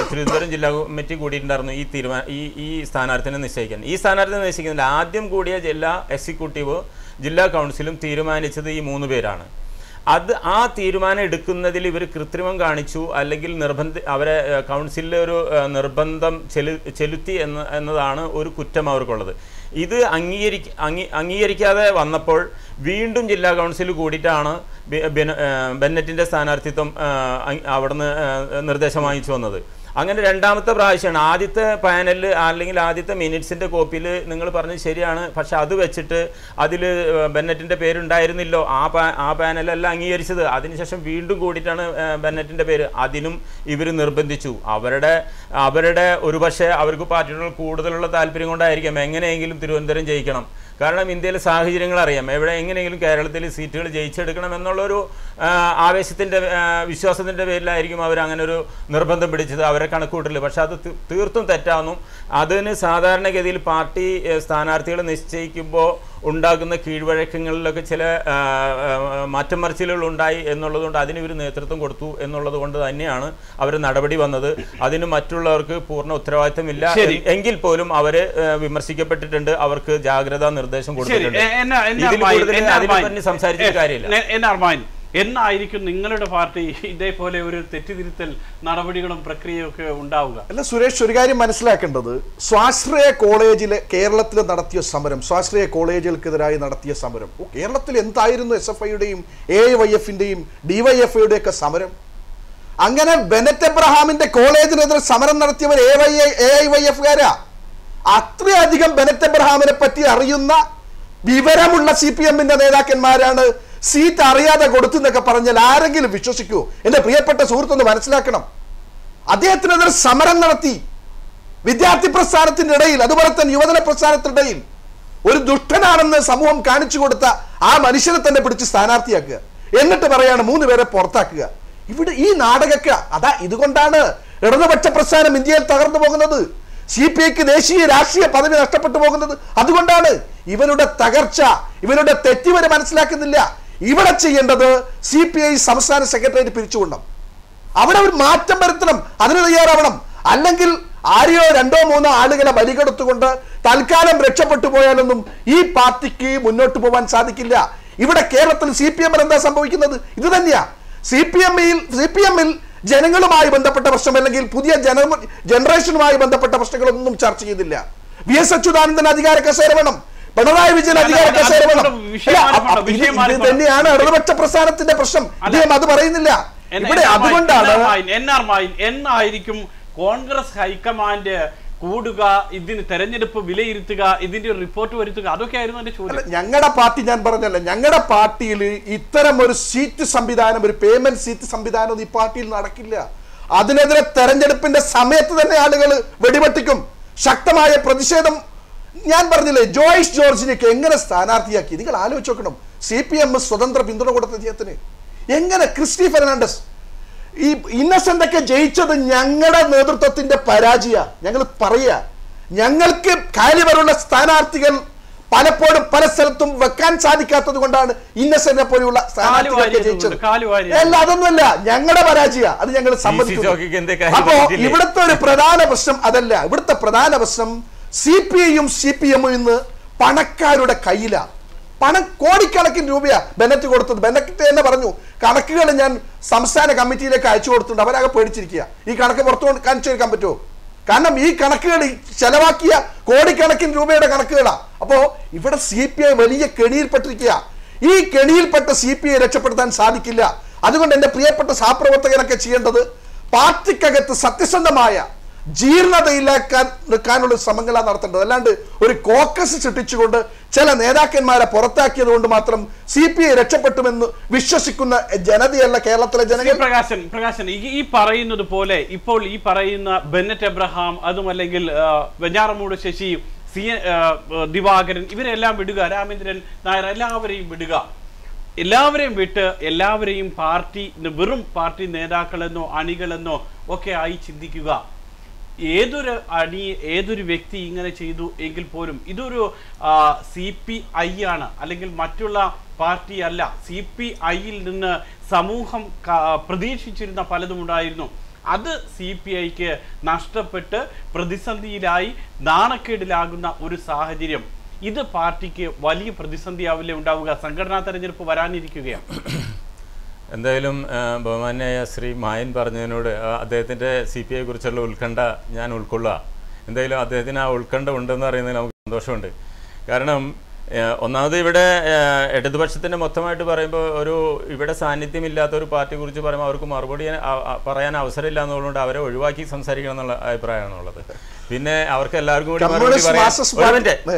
തിരുവനന്തപുരം ജില്ലാ കമ്മിറ്റി കൂടിയിട്ടുണ്ടായിരുന്നു ഈ തീരുമാനം ഈ ഈ സ്ഥാനാർത്ഥിനെ നിശ്ചയിക്കാൻ. ഈ സ്ഥാനാർത്ഥിനെ നിശ്ചയിക്കുന്നില്ല ആദ്യം കൂടിയ ജില്ലാ എക്സിക്യൂട്ടീവ് ജില്ലാ കൗൺസിലും തീരുമാനിച്ചത് ഈ മൂന്ന് പേരാണ്. അത് ആ തീരുമാനം എടുക്കുന്നതിൽ ഇവർ കൃത്രിമം കാണിച്ചു അല്ലെങ്കിൽ നിർബന്ധി അവരെ കൗൺസിലിലെ ഒരു നിർബന്ധം ചെലു ചെലുത്തി എന്ന് എന്നതാണ് ഒരു കുറ്റം അവർക്കുള്ളത്. ഇത് അംഗീകരി അംഗീകരിക്കാതെ വന്നപ്പോൾ വീണ്ടും ജില്ലാ കൗൺസിൽ കൂടിയിട്ടാണ് ബെന്നറ്റിന്റെ സ്ഥാനാർത്ഥിത്വം അവിടുന്ന് നിർദ്ദേശം വാങ്ങിച്ചു വന്നത്. അങ്ങനെ രണ്ടാമത്തെ പ്രാവശ്യമാണ്. ആദ്യത്തെ പാനലിൽ അല്ലെങ്കിൽ ആദ്യത്തെ മിനിറ്റ്സിന്റെ കോപ്പിയിൽ നിങ്ങൾ പറഞ്ഞത് ശരിയാണ്. പക്ഷെ അത് വെച്ചിട്ട് അതിൽ ബെന്നറ്റിന്റെ പേരുണ്ടായിരുന്നില്ലോ. ആ പാ ആ പാനലല്ല അംഗീകരിച്ചത്. അതിനുശേഷം വീണ്ടും കൂടിയിട്ടാണ് ബെന്നറ്റിന്റെ പേര്. അതിനും ഇവർ നിർബന്ധിച്ചു. അവരുടെ അവരുടെ ഒരുപക്ഷെ അവർക്ക് പാർട്ടിയോട് കൂടുതലുള്ള താല്പര്യം കൊണ്ടായിരിക്കാം. എങ്ങനെയെങ്കിലും തിരുവനന്തപുരം ജയിക്കണം. കാരണം ഇന്ത്യയിലെ സാഹചര്യങ്ങൾ അറിയാം എവിടെ എങ്ങനെയെങ്കിലും കേരളത്തിൽ സീറ്റുകൾ ജയിച്ചെടുക്കണം എന്നുള്ളൊരു ആവേശത്തിന്റെ വിശ്വാസത്തിന്റെ പേരിലായിരിക്കും അവർ അങ്ങനെ ഒരു നിർബന്ധം പിടിച്ചത് അവരെ കണക്കൂട്ടില്ല പക്ഷെ അത് തീർത്തും തെറ്റാവുന്നു അതിന് സാധാരണഗതിയിൽ പാർട്ടി സ്ഥാനാർത്ഥികൾ നിശ്ചയിക്കുമ്പോൾ ഉണ്ടാകുന്ന കീഴ്വഴക്കങ്ങളിലൊക്കെ ചില മാറ്റം മറിച്ചിലുകൾ ഉണ്ടായി എന്നുള്ളതുകൊണ്ട് അതിന് ഇവർ നേതൃത്വം കൊടുത്തു എന്നുള്ളത് കൊണ്ട് തന്നെയാണ് അവർ നടപടി വന്നത്. അതിന് മറ്റുള്ളവർക്ക് പൂർണ ഉത്തരവാദിത്തമില്ല. എങ്കിൽ പോലും അവർ വിമർശിക്കപ്പെട്ടിട്ടുണ്ട്. അവർക്ക് ജാഗ്രതാ നിർദ്ദേശം കൊടുത്തിട്ടുണ്ട്. സംസാരിച്ച കാര്യമില്ല. എന്നായിരിക്കും നിങ്ങളുടെ പാർട്ടി ഇതേപോലെ ഒരു തെറ്റിതിരുത്തൽ നടപടികളും പ്രക്രിയയൊക്കെ ഉണ്ടാവുക? അല്ല സുരേഷ് ഒരു കാര്യം മനസ്സിലാക്കേണ്ടത്. സ്വാശ്രയ കോളേജിലെ കേരളത്തിൽ നടത്തിയ സമരം സ്വാശ്രയ കോളേജുകൾക്കെതിരായി നടത്തിയ സമരം കേരളത്തിൽ എന്തായിരുന്നു എസ് എഫ് ഐയുടെയും എ വൈ എഫിന്റെയും ഡിവൈഎഫ്ഐയുടെ ഒക്കെ സമരം? അങ്ങനെ ബെനറ്റ് എബ്രഹാമിന്റെ കോളേജിനെതിരെ സമരം നടത്തിയവർ A Y A I Y എഫുകാരാ. അത്രയധികം ബെനറ്റ് എബ്രഹാമിനെ പറ്റി അറിയുന്ന വിവരമുള്ള സി പി എമ്മിന്റെ നേതാക്കന്മാരാണ് സീറ്റ് അറിയാതെ കൊടുത്തു എന്നൊക്കെ പറഞ്ഞാൽ ആരെങ്കിലും വിശ്വസിക്കൂ. എന്റെ പ്രിയപ്പെട്ട സുഹൃത്തൊന്ന് മനസ്സിലാക്കണം. അദ്ദേഹത്തിനെതിരെ സമരം നടത്തി. വിദ്യാർത്ഥി പ്രസ്ഥാനത്തിന്റെ ഇടയിൽ അതുപോലെ തന്നെ യുവജന പ്രസ്ഥാനത്തിനിടയിൽ ഒരു ദുഷ്ടനാണെന്ന് സമൂഹം കാണിച്ചു കൊടുത്ത ആ മനുഷ്യനെ തന്നെ പിടിച്ച് സ്ഥാനാർത്ഥിയാക്കുക. എന്നിട്ട് പറയാണ് മൂന്ന് പേരെ പുറത്താക്കുക. ഇവിടെ ഈ നാടകക്ക അതാ ഇതുകൊണ്ടാണ് ഇടതുപക്ഷ പ്രസ്ഥാനം ഇന്ത്യയിൽ തകർന്നു പോകുന്നത്. സി പി ഐക്ക് ദേശീയ രാഷ്ട്രീയ പദവി നഷ്ടപ്പെട്ടു പോകുന്നത് അതുകൊണ്ടാണ് ഇവരുടെ തകർച്ച ഇവരുടെ തെറ്റിവര് മനസ്സിലാക്കുന്നില്ല. ഇവിടെ ചെയ്യേണ്ടത് സി പി ഐ സംസ്ഥാന സെക്രട്ടേറിയറ്റ് പിരിച്ചുകൊണ്ടും അവിടെ ഒരു മാറ്റം വരുത്തണം. അതിന് തയ്യാറാവണം. അല്ലെങ്കിൽ ആരെയോ രണ്ടോ മൂന്നോ ആളുകളെ ബലികെടുത്തുകൊണ്ട് തൽക്കാലം രക്ഷപ്പെട്ടു പോയാലൊന്നും ഈ പാർട്ടിക്ക് മുന്നോട്ട് പോകാൻ സാധിക്കില്ല. ഇവിടെ കേരളത്തിൽ സി പി എമ്മിൽ എന്താ സംഭവിക്കുന്നത്? ഇത് തന്നെയാ. സി പി എമ്മിൽ സി പി എമ്മിൽ ജനങ്ങളുമായി ബന്ധപ്പെട്ട പ്രശ്നം അല്ലെങ്കിൽ പുതിയ ജന ജനറേഷനുമായി ബന്ധപ്പെട്ട പ്രശ്നങ്ങളൊന്നും ചർച്ച ചെയ്തില്ല. വി എസ് അച്യുതാനന്ദൻ അധികാര കസേരവണം പിണറായി വിജയൻ അധികാര കസേരവണം കസേര വേണം. ഇത്. തന്നെയാണ് ഇടതുപക്ഷ പ്രസ്ഥാനത്തിന്റെ പ്രശ്നം. അദ്ദേഹം അത് പറയുന്നില്ല. ഇവിടെ അതുകൊണ്ടാണ് എന്നായിരിക്കും കോൺഗ്രസ് ഹൈക്കമാൻഡ് കൂടുക ഇതിന് തെരഞ്ഞെടുപ്പ് വിലയിരുത്തുക ഇതിന്റെ ഒരു റിപ്പോർട്ട് വരുത്തുക അതൊക്കെ ആയിരുന്നു എന്റെ ചോദ്യം. ഞങ്ങളുടെ പാർട്ടി ഞാൻ പറഞ്ഞല്ലോ ഞങ്ങളുടെ പാർട്ടിയിൽ ഇത്തരം ഒരു സീറ്റ് സംവിധാനം ഒരു പേയ്മെന്റ് സീറ്റ് സംവിധാനം ഒന്നും ഈ പാർട്ടിയിൽ നടക്കില്ല. അതിനെതിരെ തെരഞ്ഞെടുപ്പിന്റെ സമയത്ത് തന്നെ ആളുകൾ വെടിവെട്ടിക്കും. ശക്തമായ പ്രതിഷേധം ഞാൻ പറഞ്ഞില്ലേ ജോയിസ് ജോർജിനെയൊക്കെ എങ്ങനെ സ്ഥാനാർത്ഥിയാക്കി? നിങ്ങൾ ആലോചിച്ച് നോക്കണം സി പി എം സ്വതന്ത്ര പിന്തുണ കൊടുത്ത ജയത്തിന് എങ്ങനെ ക്രിസ്റ്റി ഫെർണാണ്ടസ് ഈ ഇന്നസെന്റ് ഒക്കെ ജയിച്ചത് ഞങ്ങളുടെ നേതൃത്വത്തിന്റെ പരാജയ. ഞങ്ങൾ പറയുക ഞങ്ങൾക്ക് കാലിവരുള്ള സ്ഥാനാർത്ഥികൾ പലപ്പോഴും പല സ്ഥലത്തും വെക്കാൻ സാധിക്കാത്തത് കൊണ്ടാണ് ഇന്നസെന്റിനെ പോലെയുള്ള സ്ഥാനാർത്ഥികളൊക്കെ ജയിച്ചത്. അല്ല അതൊന്നുമല്ല. ഞങ്ങളുടെ പരാജയ. അത് ഞങ്ങൾ സമ്മതിക്കുന്നു അപ്പോ ഇവിടുത്തെ ഒരു പ്രധാന പ്രശ്നം അതല്ല. ഇവിടുത്തെ പ്രധാന പ്രശ്നം സി പി ഐയും സി പി എമ്മും ഇന്ന് പണക്കാരുടെ കയ്യിലാണ് പണം കോടിക്കണക്കിന് രൂപയാണ് ബെനറ്റ് കൊടുത്തത്. ബെനറ്റ് തന്നെ പറഞ്ഞു കണക്കുകൾ ഞാൻ സംസ്ഥാന കമ്മിറ്റിയിലേക്ക് അയച്ചു കൊടുത്തിട്ടുണ്ട്. അവരാകെ പേടിച്ചിരിക്കുക ഈ കണക്ക് പുറത്തു കാണിച്ചു കൊടുക്കാൻ പറ്റുമോ? കാരണം ഈ കണക്കുകൾ ചെലവാക്കിയ കോടിക്കണക്കിന് രൂപയുടെ കണക്കുകളാണ് അപ്പോൾ ഇവിടെ സി പി ഐ വലിയ കെണിയിൽപ്പെട്ടിരിക്കുക ഈ കെണിയിൽപ്പെട്ട സി പി ഐ രക്ഷപ്പെടുത്താൻ സാധിക്കില്ല. അതുകൊണ്ട് എന്റെ പ്രിയപ്പെട്ട സഹപ്രവർത്തകനൊക്കെ ചെയ്യേണ്ടത് പാർട്ടിക്കകത്ത് സത്യസന്ധമായ ജീർണതയിലാക്കാൻ നിൽക്കാനുള്ള ശ്രമങ്ങളാണ് നടത്തേണ്ടത്. അല്ലാണ്ട് ഒരു കോക്കസ് സൃഷ്ടിച്ചുകൊണ്ട് ചില നേതാക്കന്മാരെ പുറത്താക്കിയത് കൊണ്ട് മാത്രം സി പി ഐ രക്ഷപ്പെട്ടുമെന്ന് വിശ്വസിക്കുന്ന ജനതയല്ല കേരളത്തിലെ ജനങ്ങൾ. പ്രകാശൻ പ്രകാശൻ ഈ പറയുന്നത് പോലെ ഇപ്പോൾ ഈ പറയുന്ന ബെന്നറ്റ് എബ്രഹാം അതുമല്ലെങ്കിൽ വെഞ്ഞാറമൂട് ശശി സി എ- ദിവാകരൻ ഇവരെല്ലാം വിടുക രാമേന്ദ്രൻ നായർ എല്ലാവരെയും വിടുക. എല്ലാവരെയും വിട്ട് എല്ലാവരെയും പാർട്ടി വെറും പാർട്ടി നേതാക്കളെന്നോ അണികളെന്നോ ഒക്കെ ആയി ചിന്തിക്കുക. ഏതൊരു അണി ഏതൊരു വ്യക്തി ഇങ്ങനെ ചെയ്തു എങ്കിൽ പോലും ഇതൊരു സി പി ഐ ആണ്. അല്ലെങ്കിൽ മറ്റുള്ള പാർട്ടി അല്ല. സി പി ഐയിൽ നിന്ന് സമൂഹം പ്രതീക്ഷിച്ചിരുന്ന പലതും ഉണ്ടായിരുന്നു. അത് സി പി ഐക്ക് നഷ്ടപ്പെട്ട് പ്രതിസന്ധിയിലായി നാണക്കേടിലാകുന്ന ഒരു സാഹചര്യം. ഇത് പാർട്ടിക്ക് വലിയ പ്രതിസന്ധിയാവില്ലേ ഉണ്ടാവുക? സംഘടനാ തെരഞ്ഞെടുപ്പ് വരാനിരിക്കുകയാണ്. എന്തായാലും ബഹുമാനായ ശ്രീ മായൻ പറഞ്ഞതിനോട് അദ്ദേഹത്തിന്റെ സി പി ഐയെ കുറിച്ചുള്ള ഉത്കണ്ഠ ഞാൻ ഉൾക്കൊള്ളുക. എന്തായാലും അദ്ദേഹത്തിന് ആ ഉത്കണ്ഠ ഉണ്ടെന്ന് അറിയുന്നതിൽ നമുക്ക് സന്തോഷമുണ്ട്. കാരണം ഒന്നാമത് ഇവിടെ ഇടതുപക്ഷത്തിന്റെ മൊത്തമായിട്ട് പറയുമ്പോൾ ഒരു ഇവിടെ സാന്നിധ്യമില്ലാത്ത ഒരു പാർട്ടിയെ കുറിച്ച് പറയുമ്പോൾ അവർക്ക് മറുപടി പറയാൻ അവസരമില്ല എന്നുള്ളതുകൊണ്ട് അവരെ ഒഴിവാക്കി സംസാരിക്കണം എന്നുള്ള അഭിപ്രായമാണുള്ളത്. പിന്നെ അവർക്ക് എല്ലാവർക്കും കൂടി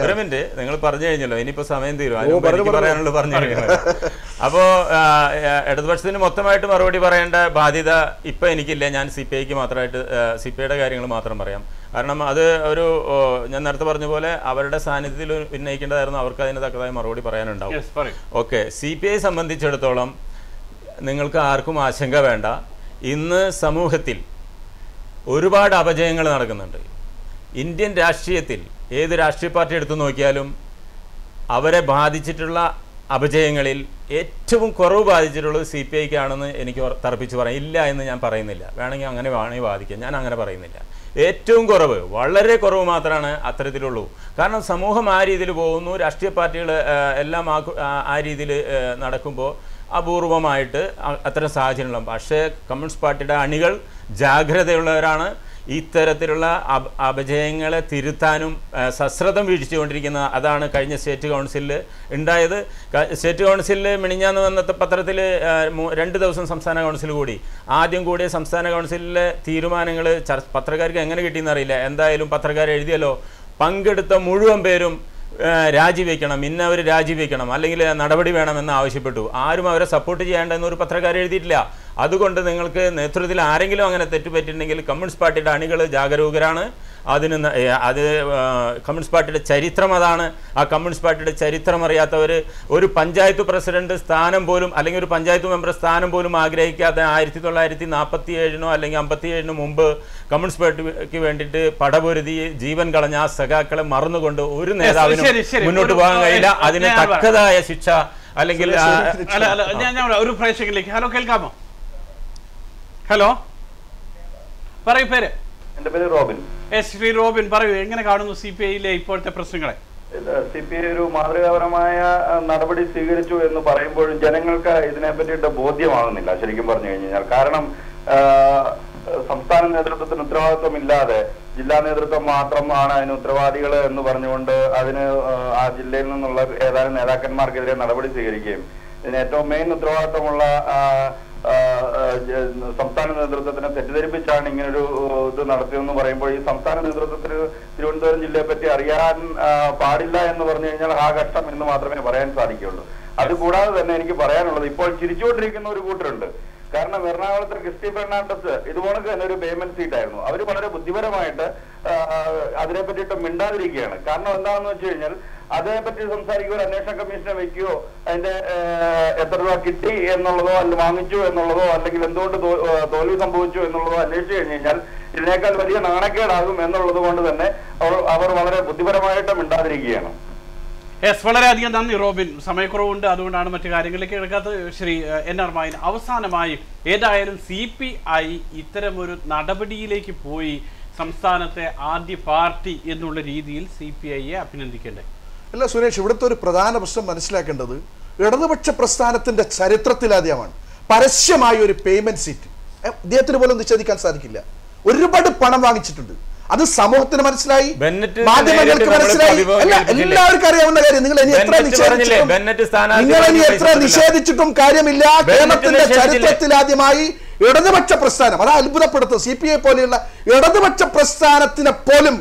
ഒരു മിനിറ്റ് നിങ്ങൾ പറഞ്ഞു കഴിഞ്ഞല്ലോ ഇനിയിപ്പോ സമയം തീരും. പറയാനുള്ളത് പറഞ്ഞു കഴിഞ്ഞല്ലോ അപ്പോ ഇടതുപക്ഷത്തിന് മൊത്തമായിട്ട് മറുപടി പറയേണ്ട ബാധ്യത ഇപ്പൊ എനിക്കില്ല. ഞാൻ സി പി ഐക്ക് മാത്രമായിട്ട് സി പി ഐയുടെ കാര്യങ്ങൾ മാത്രം പറയാം. കാരണം അത് ഒരു ഞാൻ നേരത്തെ പറഞ്ഞ പോലെ അവരുടെ സാന്നിധ്യത്തിൽ ഉന്നയിക്കേണ്ടതായിരുന്നു. അവർക്ക് അതിന് തക്കതായ മറുപടി പറയാനുണ്ടാവും. ഓക്കെ സി പി ഐ സംബന്ധിച്ചിടത്തോളം നിങ്ങൾക്ക് ആർക്കും ആശങ്ക വേണ്ട. ഇന്ന് സമൂഹത്തിൽ ഒരുപാട് അപജയങ്ങൾ നടക്കുന്നുണ്ട്. ഇന്ത്യൻ രാഷ്ട്രീയത്തിൽ ഏത് രാഷ്ട്രീയ പാർട്ടി എടുത്തു നോക്കിയാലും അവരെ ബാധിച്ചിട്ടുള്ള അപജയങ്ങളിൽ ഏറ്റവും കുറവ് ബാധിച്ചിട്ടുള്ളത് സി പി ഐക്കാണെന്ന് എനിക്ക് തർപ്പിച്ച് പറയാം. ഇല്ല എന്ന് ഞാൻ പറയുന്നില്ല. വേണമെങ്കിൽ അങ്ങനെ വേണമെങ്കിൽ വാദിക്കാം. ഞാൻ അങ്ങനെ പറയുന്നില്ല. ഏറ്റവും കുറവ് വളരെ കുറവ് മാത്രമാണ് അത്തരത്തിലുള്ളൂ. കാരണം സമൂഹം ആ രീതിയിൽ പോകുന്നു. രാഷ്ട്രീയ പാർട്ടികൾ എല്ലാം ആ ആ- രീതിയിൽ നടക്കുമ്പോൾ അപൂർവമായിട്ട് അത്തരം സാഹചര്യങ്ങളും പക്ഷേ കമ്മ്യൂണിസ്റ്റ് പാർട്ടിയുടെ അണികൾ ജാഗ്രതയുള്ളവരാണ്. ഇത്തരത്തിലുള്ള അപ- അപജയങ്ങളെ തിരുത്താനും സശ്രദ്ധം വീഴ്ചുകൊണ്ടിരിക്കുന്ന അതാണ് കഴിഞ്ഞ സ്റ്റേറ്റ് കൗൺസിലിൽ ഉണ്ടായത്. സ്റ്റേറ്റ് കൗൺസിലിൽ മിണിഞ്ഞാന്ന് വന്നത്തെ പത്രത്തിൽ രണ്ട് ദിവസം സംസ്ഥാന കൗൺസിൽ കൂടി. ആദ്യം കൂടിയ സംസ്ഥാന കൗൺസിലിലെ തീരുമാനങ്ങൾ പത്രക്കാർക്ക് എങ്ങനെ കിട്ടിയെന്ന് അറിയില്ല. എന്തായാലും പത്രക്കാർ എഴുതിയല്ലോ പങ്കെടുത്ത മുഴുവൻ പേരും രാജിവെക്കണം ഇന്നവർ രാജിവെക്കണം അല്ലെങ്കിൽ നടപടി വേണമെന്ന് ആവശ്യപ്പെട്ടു. ആരും അവരെ സപ്പോർട്ട് ചെയ്യേണ്ടെന്ന് ഒരു പത്രക്കാർ എഴുതിയിട്ടില്ല. അതുകൊണ്ട് നിങ്ങൾക്ക് നേതൃത്വത്തിൽ ആരെങ്കിലും അങ്ങനെ തെറ്റുപറ്റിയിട്ടുണ്ടെങ്കിൽ കമ്മ്യൂണിസ്റ്റ് പാർട്ടിയുടെ അണികൾ ജാഗരൂകരാണ്. അതിന് അത് കമ്മ്യൂണിസ്റ്റ് പാർട്ടിയുടെ ചരിത്രം അതാണ്. ആ കമ്മ്യൂണിസ്റ്റ് പാർട്ടിയുടെ ചരിത്രം അറിയാത്തവർ ഒരു പഞ്ചായത്ത് പ്രസിഡന്റ് സ്ഥാനം പോലും അല്ലെങ്കിൽ ഒരു പഞ്ചായത്ത് മെമ്പർ സ്ഥാനം പോലും ആഗ്രഹിക്കാതെ ആയിരത്തി തൊള്ളായിരത്തി നാൽപ്പത്തി ഏഴിനോ അല്ലെങ്കിൽ അമ്പത്തി ഏഴിനോ മുമ്പ് കമ്മ്യൂണിസ്റ്റ് പാർട്ടിക്ക് വേണ്ടിയിട്ട് പടപൊരുതി ജീവൻ കളഞ്ഞ ആ സഖാക്കളെ മറന്നുകൊണ്ട് ഒരു നേതാവിനും. മുന്നോട്ട് പോകാൻ കഴിയില്ല. അതിന് തക്കതായ ശിക്ഷ അല്ലെങ്കിൽ ഒരു പ്രേക്ഷകരിലേക്ക്. ഹലോ കേൾക്കാമോ? ഹലോ പറയൂ പേര്. എന്റെ പേര് റോബിൻ. എസ് ശ്രീ റോബിൻ പറയൂ എങ്ങനെ കാണുന്നു സി പി ഐയിലെ ഇപ്പോഴത്തെ പ്രശ്നങ്ങളെ? സി പി ഐ ഒരു മാതൃകാപരമായ നടപടി സ്വീകരിച്ചു എന്ന് പറയുമ്പോഴും ജനങ്ങൾക്ക് ഇതിനെ പറ്റിയിട്ട് ബോധ്യമാകുന്നില്ല ശരിക്കും പറഞ്ഞു കഴിഞ്ഞാൽ. കാരണം സംസ്ഥാന നേതൃത്വത്തിന് ഉത്തരവാദിത്വമില്ലാതെ ജില്ലാ നേതൃത്വം മാത്രമാണ് അതിന് ഉത്തരവാദികൾ എന്ന് പറഞ്ഞുകൊണ്ട് അതിന് ആ, ജില്ലയിൽ നിന്നുള്ള ഏതാനും നേതാക്കന്മാർക്കെതിരെ നടപടി സ്വീകരിക്കുകയും. ഇതിന് ഏറ്റവും മെയിൻ ഉത്തരവാദിത്വമുള്ള സംസ്ഥാന നേതൃത്വത്തിനെ തെറ്റിദ്ധരിപ്പിച്ചാണ് ഇങ്ങനൊരു ഇത് നടത്തിയതെന്ന് പറയുമ്പോൾ ഈ സംസ്ഥാന നേതൃത്വത്തിന് തിരുവനന്തപുരം ജില്ലയെ പറ്റി അറിയാൻ പാടില്ല എന്ന് പറഞ്ഞു കഴിഞ്ഞാൽ ആ കഷ്ടം എന്ന് മാത്രമേ പറയാൻ സാധിക്കുകയുള്ളൂ. അതുകൂടാതെ തന്നെ എനിക്ക് പറയാനുള്ളത് ഇപ്പോൾ ചിരിച്ചുകൊണ്ടിരിക്കുന്ന ഒരു കൂട്ടരുണ്ട്. കാരണം എറണാകുളത്തെ ക്രിസ്റ്റി ഫെർണാണ്ടസ് ഇതുപോലെ തന്നെ ഒരു പേയ്മെന്റ് സീറ്റ് ആയിരുന്നു. അവർ വളരെ ബുദ്ധിപരമായിട്ട് അതിനെ പറ്റിയിട്ട് മിണ്ടാതിരിക്കുകയാണ്. കാരണം എന്താണെന്ന് വെച്ച് കഴിഞ്ഞാൽ അതേപറ്റി സംസാരിക്കുക ഒരു അന്വേഷണ കമ്മീഷനെ വെക്കുകയോ അതിന്റെ എത്ര രൂപ കിട്ടി എന്നുള്ളതോ അല്ല വാങ്ങിച്ചു എന്നുള്ളതോ അല്ലെങ്കിൽ എന്തുകൊണ്ട് തോൽവി സംഭവിച്ചു എന്നുള്ളതോ അന്വേഷിച്ചു കഴിഞ്ഞു കഴിഞ്ഞാൽ ഇതിനേക്കാൾ വലിയ നാണക്കേടാകും എന്നുള്ളത് കൊണ്ട് തന്നെ അവർ വളരെ ബുദ്ധിപരമായിട്ട് മിണ്ടാതിരിക്കുകയാണ്. യെസ് വളരെയധികം നന്ദി റോബിൻ. സമയക്കുറവുണ്ട്. അതുകൊണ്ടാണ് മറ്റു കാര്യങ്ങളിലേക്ക് കിടക്കാത്ത ശ്രീ എൻ ആർ മായൻ അവസാനമായി ഏതായാലും സി പി ഐ ഇത്തരമൊരു നടപടിയിലേക്ക് പോയി സംസ്ഥാനത്തെ ആദ്യ പാർട്ടി എന്നുള്ള രീതിയിൽ സി പി ഐയെ അഭിനന്ദിക്കേണ്ടത് അല്ല സുരേഷ് ഇവിടുത്തെ ഒരു പ്രധാന പ്രശ്നം മനസ്സിലാക്കേണ്ടത് ഇടതുപക്ഷ പ്രസ്ഥാനത്തിന്റെ ചരിത്രത്തിലാദ്യമാണ് പരസ്യമായ ഒരു പേയ്മെന്റ് സീറ്റ് അദ്ദേഹത്തിന് പോലും നിഷേധിക്കാൻ സാധിക്കില്ല. ഒരുപാട് പണം വാങ്ങിച്ചിട്ടുണ്ട്. അത് സമൂഹത്തിന് മനസ്സിലായി. മാധ്യമങ്ങൾക്ക് മനസ്സിലായി. അല്ല എല്ലാവർക്കും അറിയാവുന്ന കാര്യം നിങ്ങൾ ഇനി എത്ര നിഷേധിച്ചിട്ടും നിങ്ങൾ ഇനി എത്ര നിഷേധിച്ചിട്ടും കാര്യമില്ല. കേരളത്തിന്റെ ചരിത്രത്തിൽ ആദ്യമായി ഇടതുപക്ഷ പ്രസ്ഥാനം അത് അത്ഭുതപ്പെടുത്തും സി പി ഐ പോലെയുള്ള ഇടതുപക്ഷ പ്രസ്ഥാനത്തിനെ പോലും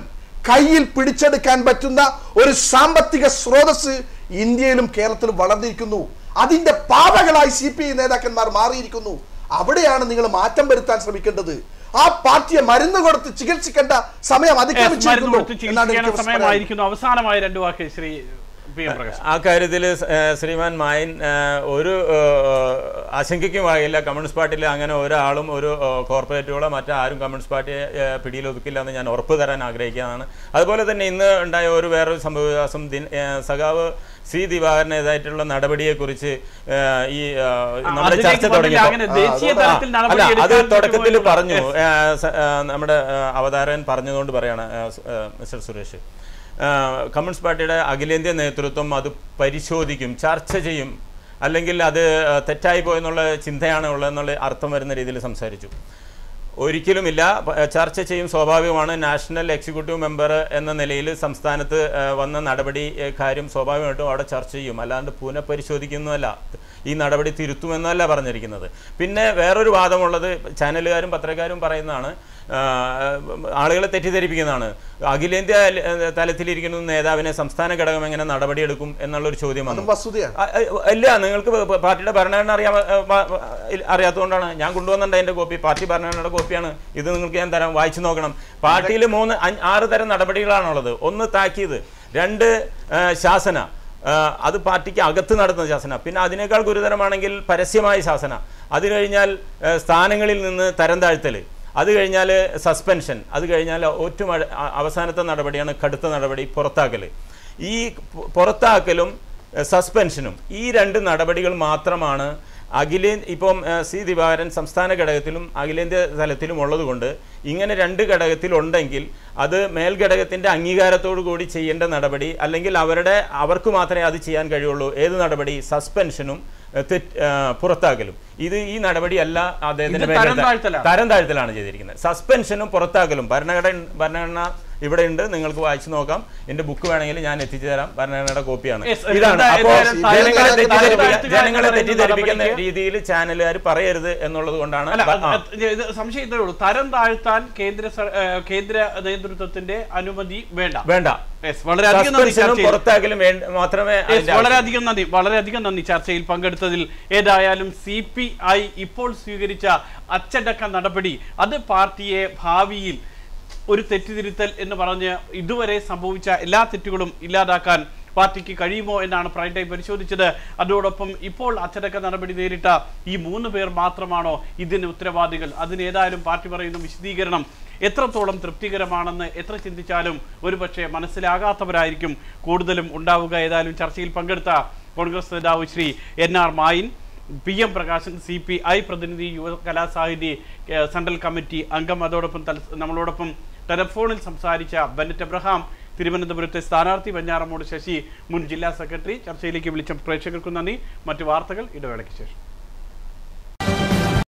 കയ്യിൽ പിടിച്ചെടുക്കാൻ പറ്റുന്ന ഒരു സാമ്പത്തിക സ്രോതസ് ഇന്ത്യയിലും കേരളത്തിലും വളർന്നിരിക്കുന്നു. അതിന്റെ പാപകളായി സി പി ഐ നേതാക്കന്മാർ മാറിയിരിക്കുന്നു. അവിടെയാണ് നിങ്ങൾ മാറ്റം വരുത്താൻ ശ്രമിക്കേണ്ടത്. ആ പാർട്ടിയെ മരുന്ന് കൊടുത്ത് ചികിത്സിക്കേണ്ട സമയം അതിക്രമിച്ചിരിക്കുന്നു അവസാനമായ രണ്ടു വാക്ക് ശ്രീ പി എം പ്രകാശ്. ആ കാര്യത്തിൽ ശ്രീമാൻ മായൻ ഒരു ആ, ആശങ്കയ്ക്കും വകയില്ല കമ്മ്യൂണിസ്റ്റ് പാർട്ടിയിൽ അങ്ങനെ ഒരാളും ഒരു കോർപ്പറേറ്റുകളോ മറ്റാരും കമ്മ്യൂണിസ്റ്റ് പാർട്ടിയെ ഒതുക്കില്ല എന്ന് ഞാൻ ഉറപ്പ് തരാൻ ആഗ്രഹിക്കുന്നതാണ് അതുപോലെ തന്നെ ഇന്ന് ഉണ്ടായ ഒരു വേറൊരു സംഭവവികാസം സഖാവ് സി ദിവാകരനേതായിട്ടുള്ള നടപടിയെക്കുറിച്ച് കുറിച്ച് ഈ നമ്മുടെ ചർച്ച തുടങ്ങി അല്ല അത് തുടക്കത്തിൽ പറഞ്ഞു. നമ്മുടെ അവതാരകൻ പറഞ്ഞതുകൊണ്ട് പറയാണ് മിസ്റ്റർ സുരേഷ്. കമ്മ്യൂണിസ്റ്റ് പാർട്ടിയുടെ അഖിലേന്ത്യാ നേതൃത്വം അത് പരിശോധിക്കും ചർച്ച ചെയ്യും അല്ലെങ്കിൽ അത് തെറ്റായി പോയെന്നുള്ള ചിന്തയാണ് ഉള്ളതെന്നുള്ള അർത്ഥം വരുന്ന രീതിയിൽ സംസാരിച്ചു. ഒരിക്കലുമില്ല. ചർച്ച ചെയ്യും സ്വാഭാവികമാണ്. നാഷണൽ എക്സിക്യൂട്ടീവ് മെമ്പർ എന്ന നിലയിൽ സംസ്ഥാനത്ത് വന്ന നടപടി കാര്യം സ്വാഭാവികമായിട്ടും അവിടെ ചർച്ച ചെയ്യും. അല്ലാണ്ട് പുനഃപരിശോധിക്കുന്നതല്ല. ഈ നടപടി തിരുത്തുമെന്നല്ല പറഞ്ഞിരിക്കുന്നത്. പിന്നെ വേറൊരു വാദമുള്ളത് ചാനലുകാരും പത്രക്കാരും പറയുന്നതാണ്. ആളുകളെ തെറ്റിദ്ധരിപ്പിക്കുന്നതാണ്. അഖിലേന്ത്യാ തലത്തിലിരിക്കുന്ന നേതാവിനെ സംസ്ഥാന ഘടകം എങ്ങനെ നടപടിയെടുക്കും എന്നുള്ളൊരു ചോദ്യം വന്നു അതും വസ്തുതയാണ് അ- അ- നിങ്ങൾക്ക് പാർട്ടിയുടെ ഭരണഘടന അറിയാ അറിയാത്തതുകൊണ്ടാണ് ഞാൻ കൊണ്ടുവന്നിട്ടുണ്ട് അതിന്റെ കോപ്പി. പാർട്ടി ഭരണഘടനയുടെ കോപ്പിയാണ്. ഇത് നിങ്ങൾക്ക് ഞാൻ തരാം വായിച്ചു നോക്കണം. പാർട്ടിയിൽ മൂന്ന് ആറ് തരം നടപടികളാണുള്ളത്. ഒന്ന് താക്കീത് രണ്ട് ശാസന. അത് പാർട്ടിക്ക് അകത്ത് നടത്തുന്ന ശാസന. പിന്നെ അതിനേക്കാൾ ഗുരുതരമാണെങ്കിൽ പരസ്യമായ ശാസന. അത് കഴിഞ്ഞാൽ സ്ഥാനങ്ങളിൽ നിന്ന് തരം താഴ്ത്തൽ അത് കഴിഞ്ഞാൽ സസ്പെൻഷൻ അത് കഴിഞ്ഞാൽ ഏറ്റവും അവസാനത്തെ നടപടിയാണ് കടുത്ത നടപടി പുറത്താക്കൽ ഈ പുറത്താക്കലും സസ്പെൻഷനും ഈ രണ്ട് നടപടികൾ മാത്രമാണ് അഖിലേ ഇപ്പം സി ദിവാകരൻ സംസ്ഥാന ഘടകത്തിലും അഖിലേന്ത്യാ തലത്തിലും ഉള്ളതുകൊണ്ട് ഇങ്ങനെ രണ്ട് ഘടകത്തിലുണ്ടെങ്കിൽ അത് മേൽഘടകത്തിന്റെ അംഗീകാരത്തോടു കൂടി ചെയ്യേണ്ട നടപടി അല്ലെങ്കിൽ അവരുടെ അവർക്ക് മാത്രമേ അത് ചെയ്യാൻ കഴിയുള്ളൂ. ഏത് നടപടി? സസ്പെൻഷനും പുറത്താക്കലും. ഇത് ഈ നടപടിയല്ല അദ്ദേഹത്തിന്റെ. തരം താഴ്ത്തലാണ്. ചെയ്തിരിക്കുന്നത്. സസ്പെൻഷനും പുറത്താക്കലും ഭരണഘടന ഭരണഘടന ഇവിടെ ഉണ്ട് നിങ്ങൾക്ക് വായിച്ചു നോക്കാം. എന്റെ ബുക്ക് വേണമെങ്കിൽ ഞാൻ എത്തിച്ചു തരാം ഭരണഘടനയുടെ കോപ്പിയാണ് ഇതാണ്. അപ്പോൾ ജനങ്ങളെ തെറ്റിദ്ധരിപ്പിക്കുന്ന രീതിയിൽ ചാനലുകാർ പറയരുത് എന്നുള്ളത് കൊണ്ടാണ്. സംശയം ഇത്രേ ഉള്ളൂ. തരം താഴ്ത്താൻ കേന്ദ്ര കേന്ദ്ര നേതൃത്വത്തിന്റെ അനുമതി വേണ്ട. വേണ്ട. വളരെയധികം മാത്രമേ വളരെയധികം നന്ദി. വളരെയധികം നന്ദി ചർച്ചയിൽ പങ്കെടുത്തതിൽ. ഏതായാലും സി പി ഐ ഇപ്പോൾ സ്വീകരിച്ച അച്ചടക്ക നടപടി. അത് പാർട്ടിയെ ഭാവിയിൽ ഒരു തെറ്റുതിരുത്തൽ എന്ന് പറഞ്ഞ് ഇതുവരെ സംഭവിച്ച എല്ലാ തെറ്റുകളും ഇല്ലാതാക്കാൻ പാർട്ടിക്ക് കഴിയുമോ എന്നാണ് പ്രൈം ടൈം പരിശോധിച്ചത്. അതോടൊപ്പം ഇപ്പോൾ അച്ചടക്ക നടപടി നേരിട്ട ഈ മൂന്ന് പേർ മാത്രമാണോ ഇതിന് ഉത്തരവാദികൾ? അതിന് ഏതായാലും പാർട്ടി പറയുന്ന വിശദീകരണം എത്രത്തോളം തൃപ്തികരമാണെന്ന് എത്ര ചിന്തിച്ചാലും ഒരുപക്ഷെ മനസ്സിലാകാത്തവരായിരിക്കും കൂടുതലും ഉണ്ടാവുക. ഏതായാലും ചർച്ചയിൽ പങ്കെടുത്ത കോൺഗ്രസ് നേതാവ് Shri N R Mayin P M Prakashan C P I പ്രതിനിധി യുവ കലാസാഹിതി സെൻട്രൽ കമ്മിറ്റി അംഗം അതോടൊപ്പം നമ്മളോടൊപ്പം ടെലഫോണിൽ സംസാരിച്ച ബെന്നറ്റ് എബ്രഹാം തിരുവനന്തപുരത്തെ സ്ഥാനാർത്ഥി വെഞ്ഞാറമൂട് ശശി മുൻ ജില്ലാ സെക്രട്ടറി. ചർച്ചയിലേക്ക് വിളിച്ച പ്രേക്ഷകർക്കും നന്ദി. മറ്റു വാർത്തകൾ ഇടവേളയ്ക്ക് ശേഷം.